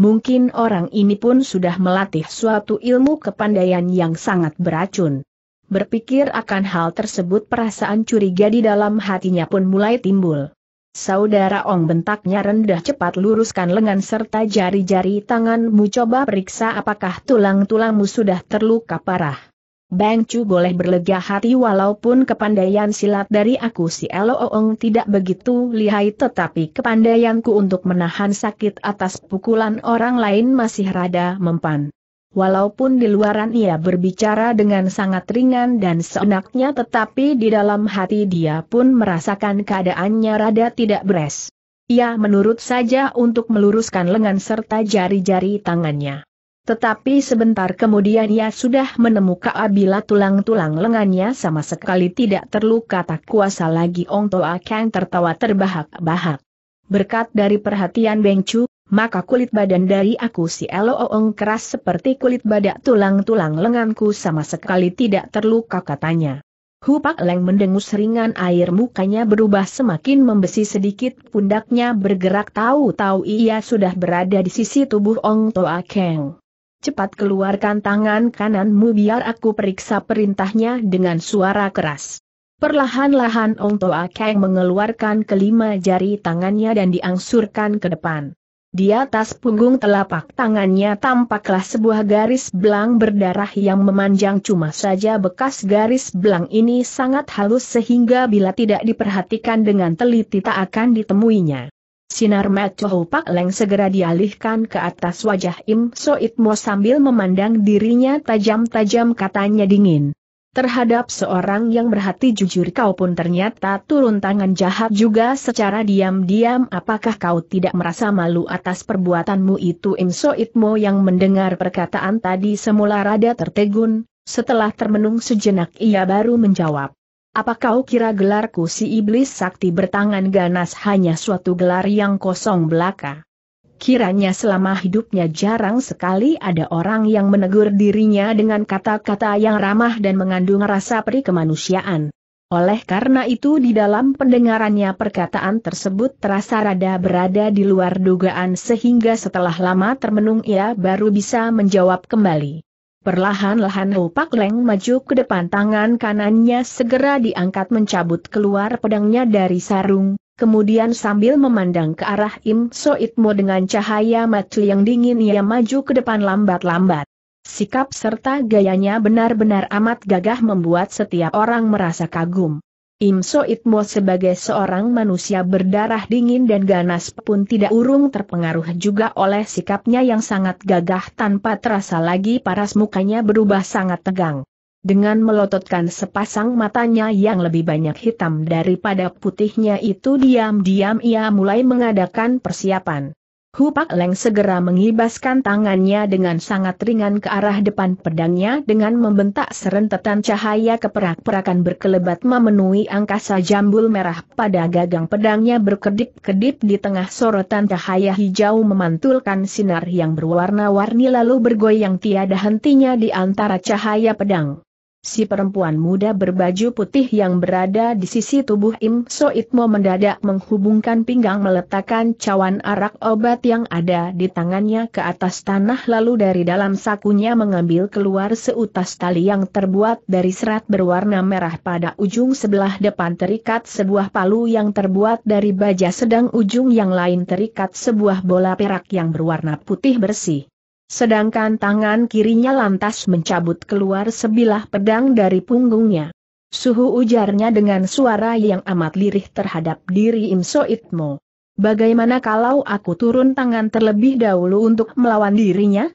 Mungkin orang ini pun sudah melatih suatu ilmu kepandaian yang sangat beracun. Berpikir akan hal tersebut perasaan curiga di dalam hatinya pun mulai timbul. Saudara Ong bentaknya rendah cepat luruskan lengan serta jari-jari tanganmu coba periksa apakah tulang-tulangmu sudah terluka parah. Bang Chu boleh berlega hati walaupun kepandaian silat dari aku si Eloong tidak begitu lihai tetapi kepandaianku untuk menahan sakit atas pukulan orang lain masih rada mempan. Walaupun di luaran ia berbicara dengan sangat ringan dan seenaknya tetapi di dalam hati dia pun merasakan keadaannya rada tidak beres. Ia menurut saja untuk meluruskan lengan serta jari-jari tangannya. Tetapi sebentar kemudian ia sudah menemukan bila tulang-tulang lengannya sama sekali tidak terluka tak kuasa lagi Ong Toa Kang tertawa terbahak-bahak. Berkat dari perhatian Beng Chu, maka kulit badan dari aku si Elo Ong keras seperti kulit badak tulang-tulang lenganku sama sekali tidak terluka katanya. Hupak Leng mendengus ringan air mukanya berubah semakin membesi sedikit pundaknya bergerak tahu-tahu ia sudah berada di sisi tubuh Ong Toa Kang. Cepat keluarkan tangan kananmu biar aku periksa perintahnya dengan suara keras. Perlahan-lahan Ong Toa Kang mengeluarkan kelima jari tangannya dan diangsurkan ke depan. Di atas punggung telapak tangannya tampaklah sebuah garis belang berdarah yang memanjang cuma saja bekas garis belang ini sangat halus sehingga bila tidak diperhatikan dengan teliti tak akan ditemuinya. Sinar mata Pak Leng segera dialihkan ke atas wajah Im Soitmo sambil memandang dirinya tajam-tajam katanya dingin. Terhadap seorang yang berhati jujur kau pun ternyata turun tangan jahat juga secara diam-diam apakah kau tidak merasa malu atas perbuatanmu itu Im Soitmo yang mendengar perkataan tadi semula rada tertegun, setelah termenung sejenak ia baru menjawab. Apa kau kira gelarku si iblis sakti bertangan ganas hanya suatu gelar yang kosong belaka? Kiranya selama hidupnya jarang sekali ada orang yang menegur dirinya dengan kata-kata yang ramah dan mengandung rasa peri kemanusiaan. Oleh karena itu di dalam pendengarannya perkataan tersebut terasa rada berada di luar dugaan sehingga setelah lama termenung ia baru bisa menjawab kembali. Perlahan-lahan Pak Leng maju ke depan tangan kanannya segera diangkat mencabut keluar pedangnya dari sarung, kemudian sambil memandang ke arah Im Soitmo dengan cahaya mata yang dingin ia maju ke depan lambat-lambat. Sikap serta gayanya benar-benar amat gagah membuat setiap orang merasa kagum. Im Soitmo sebagai seorang manusia berdarah dingin dan ganas pun tidak urung terpengaruh juga oleh sikapnya yang sangat gagah tanpa terasa lagi paras mukanya berubah sangat tegang. Dengan melototkan sepasang matanya yang lebih banyak hitam daripada putihnya itu diam-diam ia mulai mengadakan persiapan. Hupak Leng segera mengibaskan tangannya dengan sangat ringan ke arah depan pedangnya dengan membentak serentetan cahaya keperak-perakan berkelebat memenuhi angkasa jambul merah pada gagang pedangnya berkedip-kedip di tengah sorotan cahaya hijau memantulkan sinar yang berwarna-warni lalu bergoyang tiada hentinya di antara cahaya pedang. Si perempuan muda berbaju putih yang berada di sisi tubuh Im Soitmo mendadak menghubungkan pinggang meletakkan cawan arak obat yang ada di tangannya ke atas tanah lalu dari dalam sakunya mengambil keluar seutas tali yang terbuat dari serat berwarna merah pada ujung sebelah depan terikat sebuah palu yang terbuat dari baja sedang ujung yang lain terikat sebuah bola perak yang berwarna putih bersih sedangkan tangan kirinya lantas mencabut keluar sebilah pedang dari punggungnya. Suhu ujarnya dengan suara yang amat lirih terhadap diri Im Soitmo. Bagaimana kalau aku turun tangan terlebih dahulu untuk melawan dirinya?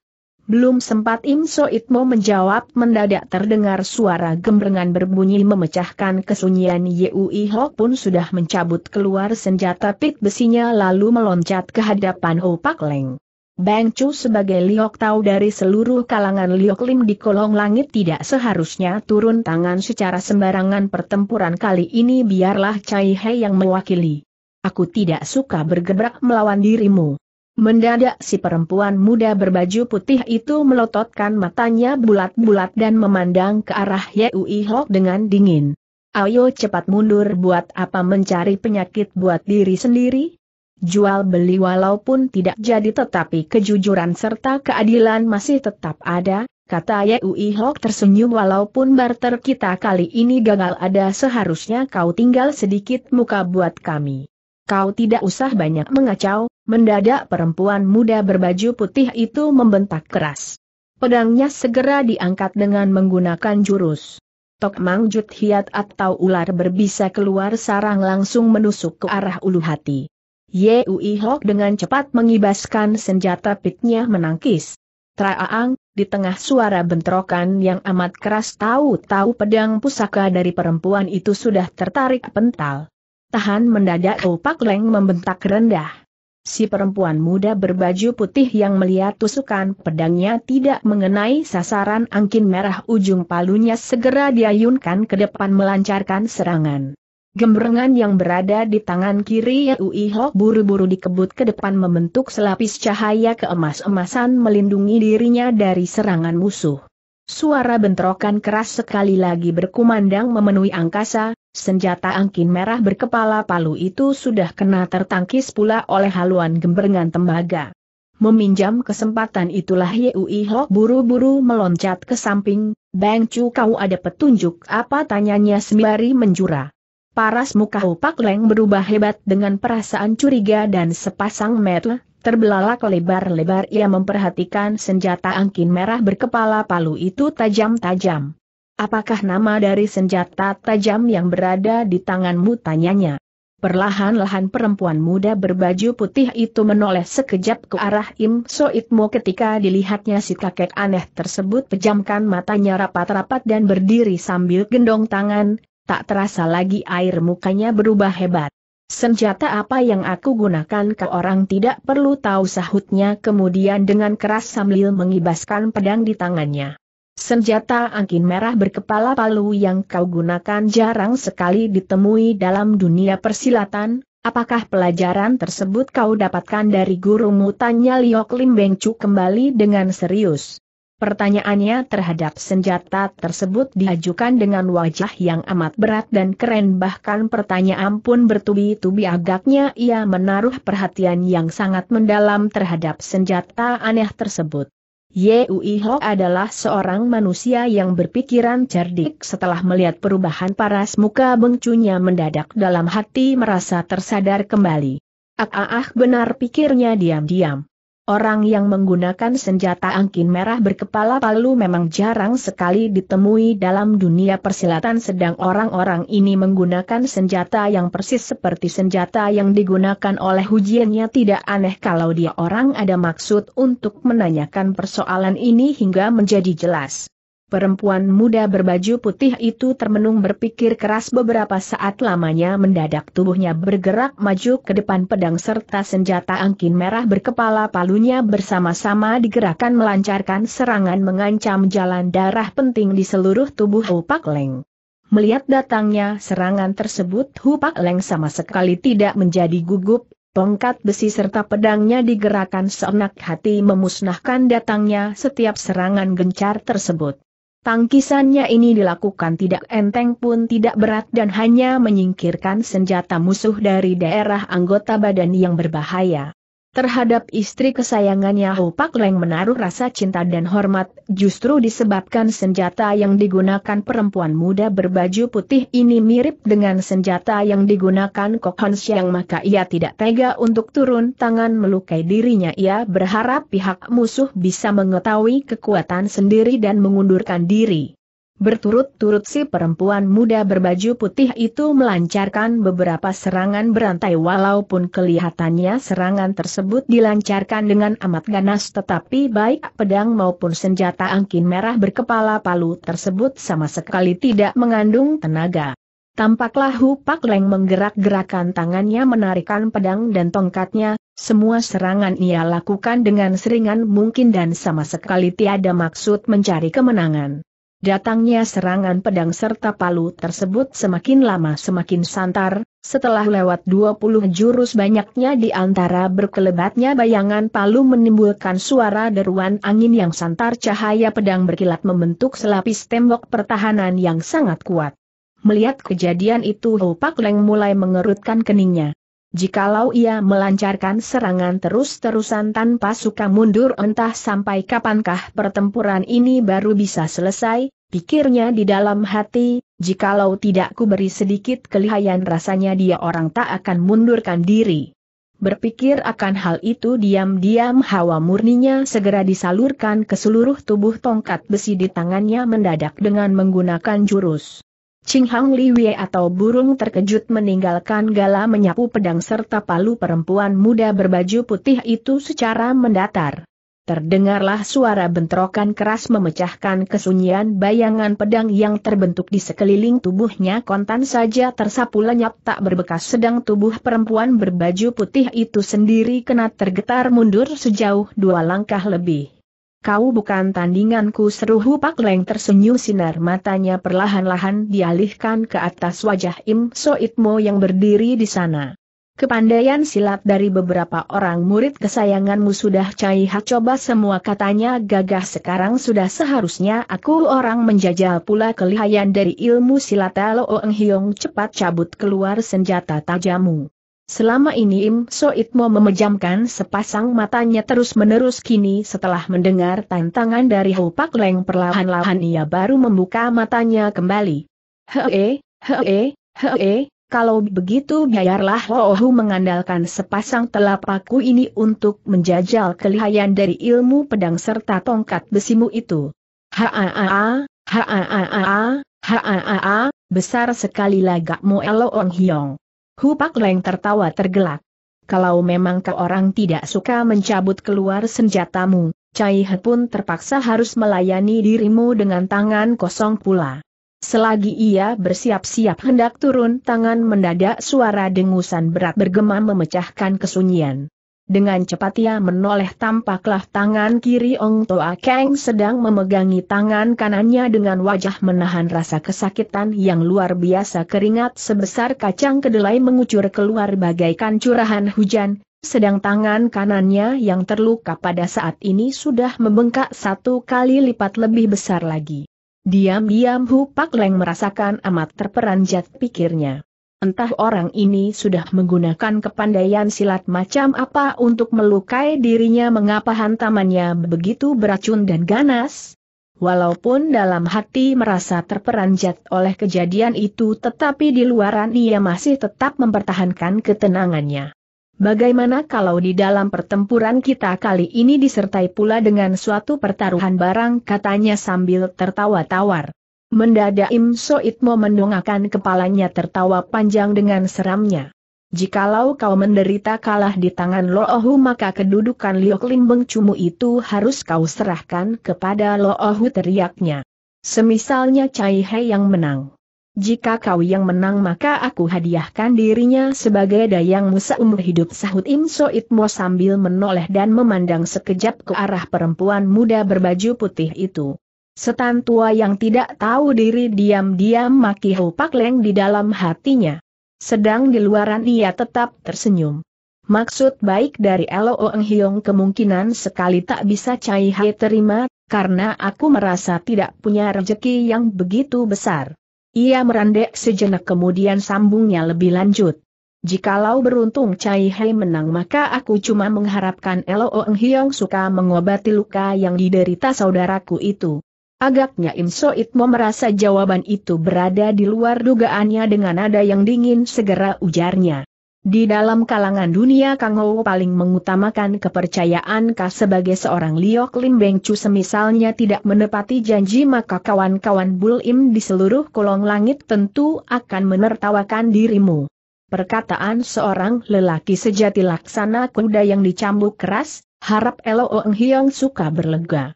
Belum sempat Im Soitmo menjawab mendadak terdengar suara gembrengan berbunyi memecahkan kesunyian Yui Hok pun sudah mencabut keluar senjata pit besinya lalu meloncat ke hadapan Ho Pak Leng. Bang Chu sebagai Liok tahu dari seluruh kalangan Liok Lim di kolong langit tidak seharusnya turun tangan secara sembarangan pertempuran kali ini biarlah Cai He yang mewakili. Aku tidak suka bergebrak melawan dirimu. Mendadak si perempuan muda berbaju putih itu melototkan matanya bulat-bulat dan memandang ke arah Yui Hok dengan dingin. Ayo cepat mundur buat apa mencari penyakit buat diri sendiri? Jual beli walaupun tidak jadi tetapi kejujuran serta keadilan masih tetap ada, kata Yui Hok tersenyum walaupun barter kita kali ini gagal ada seharusnya kau tinggal sedikit muka buat kami. Kau tidak usah banyak mengacau, mendadak perempuan muda berbaju putih itu membentak keras. Pedangnya segera diangkat dengan menggunakan jurus. Tok Mang Jut Hiat atau ular berbisa keluar sarang langsung menusuk ke arah ulu hati. Yui Hok dengan cepat mengibaskan senjata pitnya menangkis. Traang, di tengah suara bentrokan yang amat keras tahu-tahu pedang pusaka dari perempuan itu sudah tertarik pental. Tahan mendadak Opak Leng membentak rendah. Si perempuan muda berbaju putih yang melihat tusukan pedangnya tidak mengenai sasaran angkin merah ujung palunya segera diayunkan ke depan melancarkan serangan. Gembrengan yang berada di tangan kiri Yui Hok buru-buru dikebut ke depan membentuk selapis cahaya keemas-emasan melindungi dirinya dari serangan musuh. Suara bentrokan keras sekali lagi berkumandang memenuhi angkasa, senjata angkin merah berkepala palu itu sudah kena tertangkis pula oleh haluan gembrengan tembaga. Meminjam kesempatan itulah Yui Hok buru-buru meloncat ke samping, Bang Chu kau ada petunjuk apa tanyanya sembari menjura. Paras muka Pak Leng berubah hebat dengan perasaan curiga dan sepasang mata Terbelalak lebar-lebar ia memperhatikan senjata angkin merah berkepala palu itu tajam-tajam. Apakah nama dari senjata tajam yang berada di tanganmu tanyanya? Perlahan-lahan perempuan muda berbaju putih itu menoleh sekejap ke arah Im Soitmo ketika dilihatnya si kakek aneh tersebut pejamkan matanya rapat-rapat dan berdiri sambil gendong tangan, tak terasa lagi air mukanya berubah hebat. Senjata apa yang aku gunakan ke orang tidak perlu tahu sahutnya kemudian dengan keras sambil mengibaskan pedang di tangannya. Senjata angkin merah berkepala palu yang kau gunakan jarang sekali ditemui dalam dunia persilatan, apakah pelajaran tersebut kau dapatkan dari gurumu tanya Liok Lim Beng Chu kembali dengan serius. Pertanyaannya terhadap senjata tersebut diajukan dengan wajah yang amat berat dan keren bahkan pertanyaan pun bertubi-tubi agaknya ia menaruh perhatian yang sangat mendalam terhadap senjata aneh tersebut. Yui Ho adalah seorang manusia yang berpikiran cerdik setelah melihat perubahan paras muka bengcunya mendadak dalam hati merasa tersadar kembali. Ah ah ah benar pikirnya diam-diam. Orang yang menggunakan senjata angkin merah berkepala palu memang jarang sekali ditemui dalam dunia persilatan sedang orang-orang ini menggunakan senjata yang persis seperti senjata yang digunakan oleh hujiannya tidak aneh kalau dia orang ada maksud untuk menanyakan persoalan ini hingga menjadi jelas. Perempuan muda berbaju putih itu termenung berpikir keras beberapa saat lamanya mendadak tubuhnya bergerak maju ke depan pedang serta senjata angkin merah berkepala palunya bersama-sama digerakkan melancarkan serangan mengancam jalan darah penting di seluruh tubuh Hupak Leng. Melihat datangnya serangan tersebut Hupak Leng sama sekali tidak menjadi gugup, tongkat besi serta pedangnya digerakkan seenak hati memusnahkan datangnya setiap serangan gencar tersebut. Tangkisannya ini dilakukan tidak enteng pun tidak berat dan hanya menyingkirkan senjata musuh dari daerah anggota badan yang berbahaya. Terhadap istri kesayangannya Ho Pak Leng menaruh rasa cinta dan hormat, justru disebabkan senjata yang digunakan perempuan muda berbaju putih ini mirip dengan senjata yang digunakan Kok Hon Siang maka ia tidak tega untuk turun tangan melukai dirinya ia berharap pihak musuh bisa mengetahui kekuatan sendiri dan mengundurkan diri. Berturut-turut si perempuan muda berbaju putih itu melancarkan beberapa serangan berantai walaupun kelihatannya serangan tersebut dilancarkan dengan amat ganas tetapi baik pedang maupun senjata angkin merah berkepala palu tersebut sama sekali tidak mengandung tenaga. Tampaklah Hu Pak Leng menggerak-gerakan tangannya menarikan pedang dan tongkatnya, semua serangan ia lakukan dengan seringan mungkin dan sama sekali tiada maksud mencari kemenangan. Datangnya serangan pedang serta palu tersebut semakin lama semakin santar, setelah lewat 20 jurus banyaknya di antara berkelebatnya bayangan palu menimbulkan suara deruan angin yang santar cahaya pedang berkilat membentuk selapis tembok pertahanan yang sangat kuat. Melihat kejadian itu Pak Leng mulai mengerutkan keningnya. Jikalau ia melancarkan serangan terus-terusan tanpa suka mundur entah sampai kapankah pertempuran ini baru bisa selesai, Pikirnya di dalam hati, jikalau tidak ku beri sedikit kelihayan rasanya dia orang tak akan mundurkan diri. Berpikir akan hal itu diam-diam hawa murninya segera disalurkan ke seluruh tubuh tongkat besi di tangannya mendadak dengan menggunakan jurus. Ching Hang Liwe atau burung terkejut meninggalkan gala menyapu pedang serta palu perempuan muda berbaju putih itu secara mendatar. Terdengarlah suara bentrokan keras memecahkan kesunyian bayangan pedang yang terbentuk di sekeliling tubuhnya kontan saja tersapu lenyap tak berbekas sedang tubuh perempuan berbaju putih itu sendiri kena tergetar mundur sejauh dua langkah lebih. Kau bukan tandinganku seru Pak Leng tersenyum sinar matanya perlahan-lahan dialihkan ke atas wajah Im Soitmo yang berdiri di sana. Kepandaian silat dari beberapa orang murid kesayanganmu sudah Cai Ha coba semua katanya gagah sekarang sudah seharusnya aku orang menjajal pula kelihayan dari ilmu silat Lo Eng Hiong cepat cabut keluar senjata tajammu. Selama ini Im Soitmo memejamkan sepasang matanya terus-menerus kini setelah mendengar tantangan dari Hu Pak Leng perlahan-lahan ia baru membuka matanya kembali. Hee, hee, hee, kalau begitu biarlah Loohu mengandalkan sepasang telapakku ini untuk menjajal kelihayan dari ilmu pedang serta tongkat besimu itu. Haa, haa, haa, besar sekali lagakmu Elo Ong Hiong. Hu Pak Leng tertawa tergelak. Kalau memang kau orang tidak suka mencabut keluar senjatamu, Cai He pun terpaksa harus melayani dirimu dengan tangan kosong pula. Selagi ia bersiap-siap hendak turun tangan mendadak suara dengusan berat bergema memecahkan kesunyian. Dengan cepat ia menoleh tampaklah tangan kiri Ong Toa Keng sedang memegangi tangan kanannya dengan wajah menahan rasa kesakitan yang luar biasa keringat sebesar kacang kedelai mengucur keluar bagaikan curahan hujan, sedang tangan kanannya yang terluka pada saat ini sudah membengkak satu kali lipat lebih besar lagi. Diam-diam Hu Pak Leng merasakan amat terperanjat pikirnya. Entah orang ini sudah menggunakan kepandaian silat macam apa untuk melukai dirinya mengapa hantamannya begitu beracun dan ganas? Walaupun dalam hati merasa terperanjat oleh kejadian itu tetapi di luaran ia masih tetap mempertahankan ketenangannya. Bagaimana kalau di dalam pertempuran kita kali ini disertai pula dengan suatu pertaruhan barang katanya sambil tertawa tawar. Mendadak Im Soitmo mendongakkan kepalanya tertawa panjang dengan seramnya. Jikalau kau menderita kalah di tangan Loohu maka kedudukan Liok Limbeng Cumu itu harus kau serahkan kepada Loohu teriaknya. Semisalnya Cai He yang menang. Jika kau yang menang maka aku hadiahkan dirinya sebagai dayangmu seumur hidup sahut Im Soitmo sambil menoleh dan memandang sekejap ke arah perempuan muda berbaju putih itu. Setan tua yang tidak tahu diri diam-diam maki Hu Pak Leng di dalam hatinya. Sedang di luaran ia tetap tersenyum. Maksud baik dari Elo Eng Hiong kemungkinan sekali tak bisa Cai Hai terima, karena aku merasa tidak punya rezeki yang begitu besar. Ia merandek sejenak kemudian sambungnya lebih lanjut. Jikalau beruntung Cai Hei menang maka aku cuma mengharapkan Elo Eng Hiong suka mengobati luka yang diderita saudaraku itu. Agaknya Im Itmo merasa jawaban itu berada di luar dugaannya dengan nada yang dingin segera ujarnya. Di dalam kalangan dunia Kang Ho paling mengutamakan kepercayaan Ka sebagai seorang Liok Lim Beng Chu semisalnya tidak menepati janji maka kawan-kawan Bul Im di seluruh kolong langit tentu akan menertawakan dirimu. Perkataan seorang lelaki sejati laksana kuda yang dicambuk keras, harap Elo Ong Hiong suka berlega.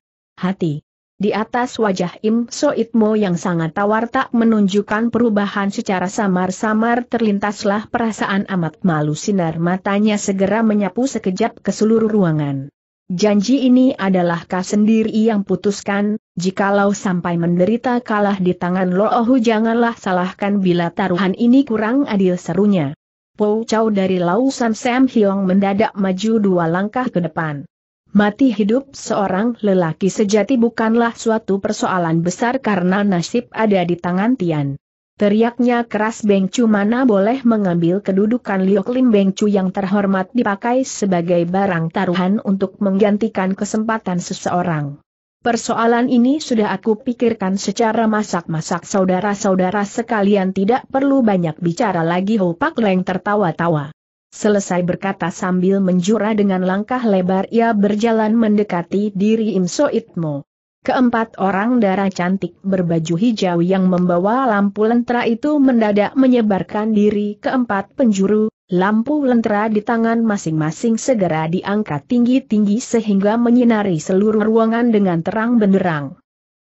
Hati. Di atas wajah Im Soitmo yang sangat tawar tak menunjukkan perubahan secara samar-samar terlintaslah perasaan amat malu sinar matanya segera menyapu sekejap ke seluruh ruangan. Janji ini adalah kau sendiri yang putuskan, jikalau sampai menderita kalah di tangan Loohu janganlah salahkan bila taruhan ini kurang adil serunya. Po Chow dari lausan Sam Hyong mendadak maju dua langkah ke depan. Mati hidup seorang lelaki sejati bukanlah suatu persoalan besar karena nasib ada di tangan Tian. Teriaknya keras Beng Chu mana boleh mengambil kedudukan Liok Lim Beng Chu yang terhormat dipakai sebagai barang taruhan untuk menggantikan kesempatan seseorang. Persoalan ini sudah aku pikirkan secara masak-masak saudara-saudara sekalian tidak perlu banyak bicara lagi Ho Pak Leng tertawa-tawa. Selesai berkata sambil menjura dengan langkah lebar ia berjalan mendekati diri Im. Keempat orang darah cantik berbaju hijau yang membawa lampu lentera itu mendadak menyebarkan diri keempat penjuru, lampu lentera di tangan masing-masing segera diangkat tinggi-tinggi sehingga menyinari seluruh ruangan dengan terang benderang.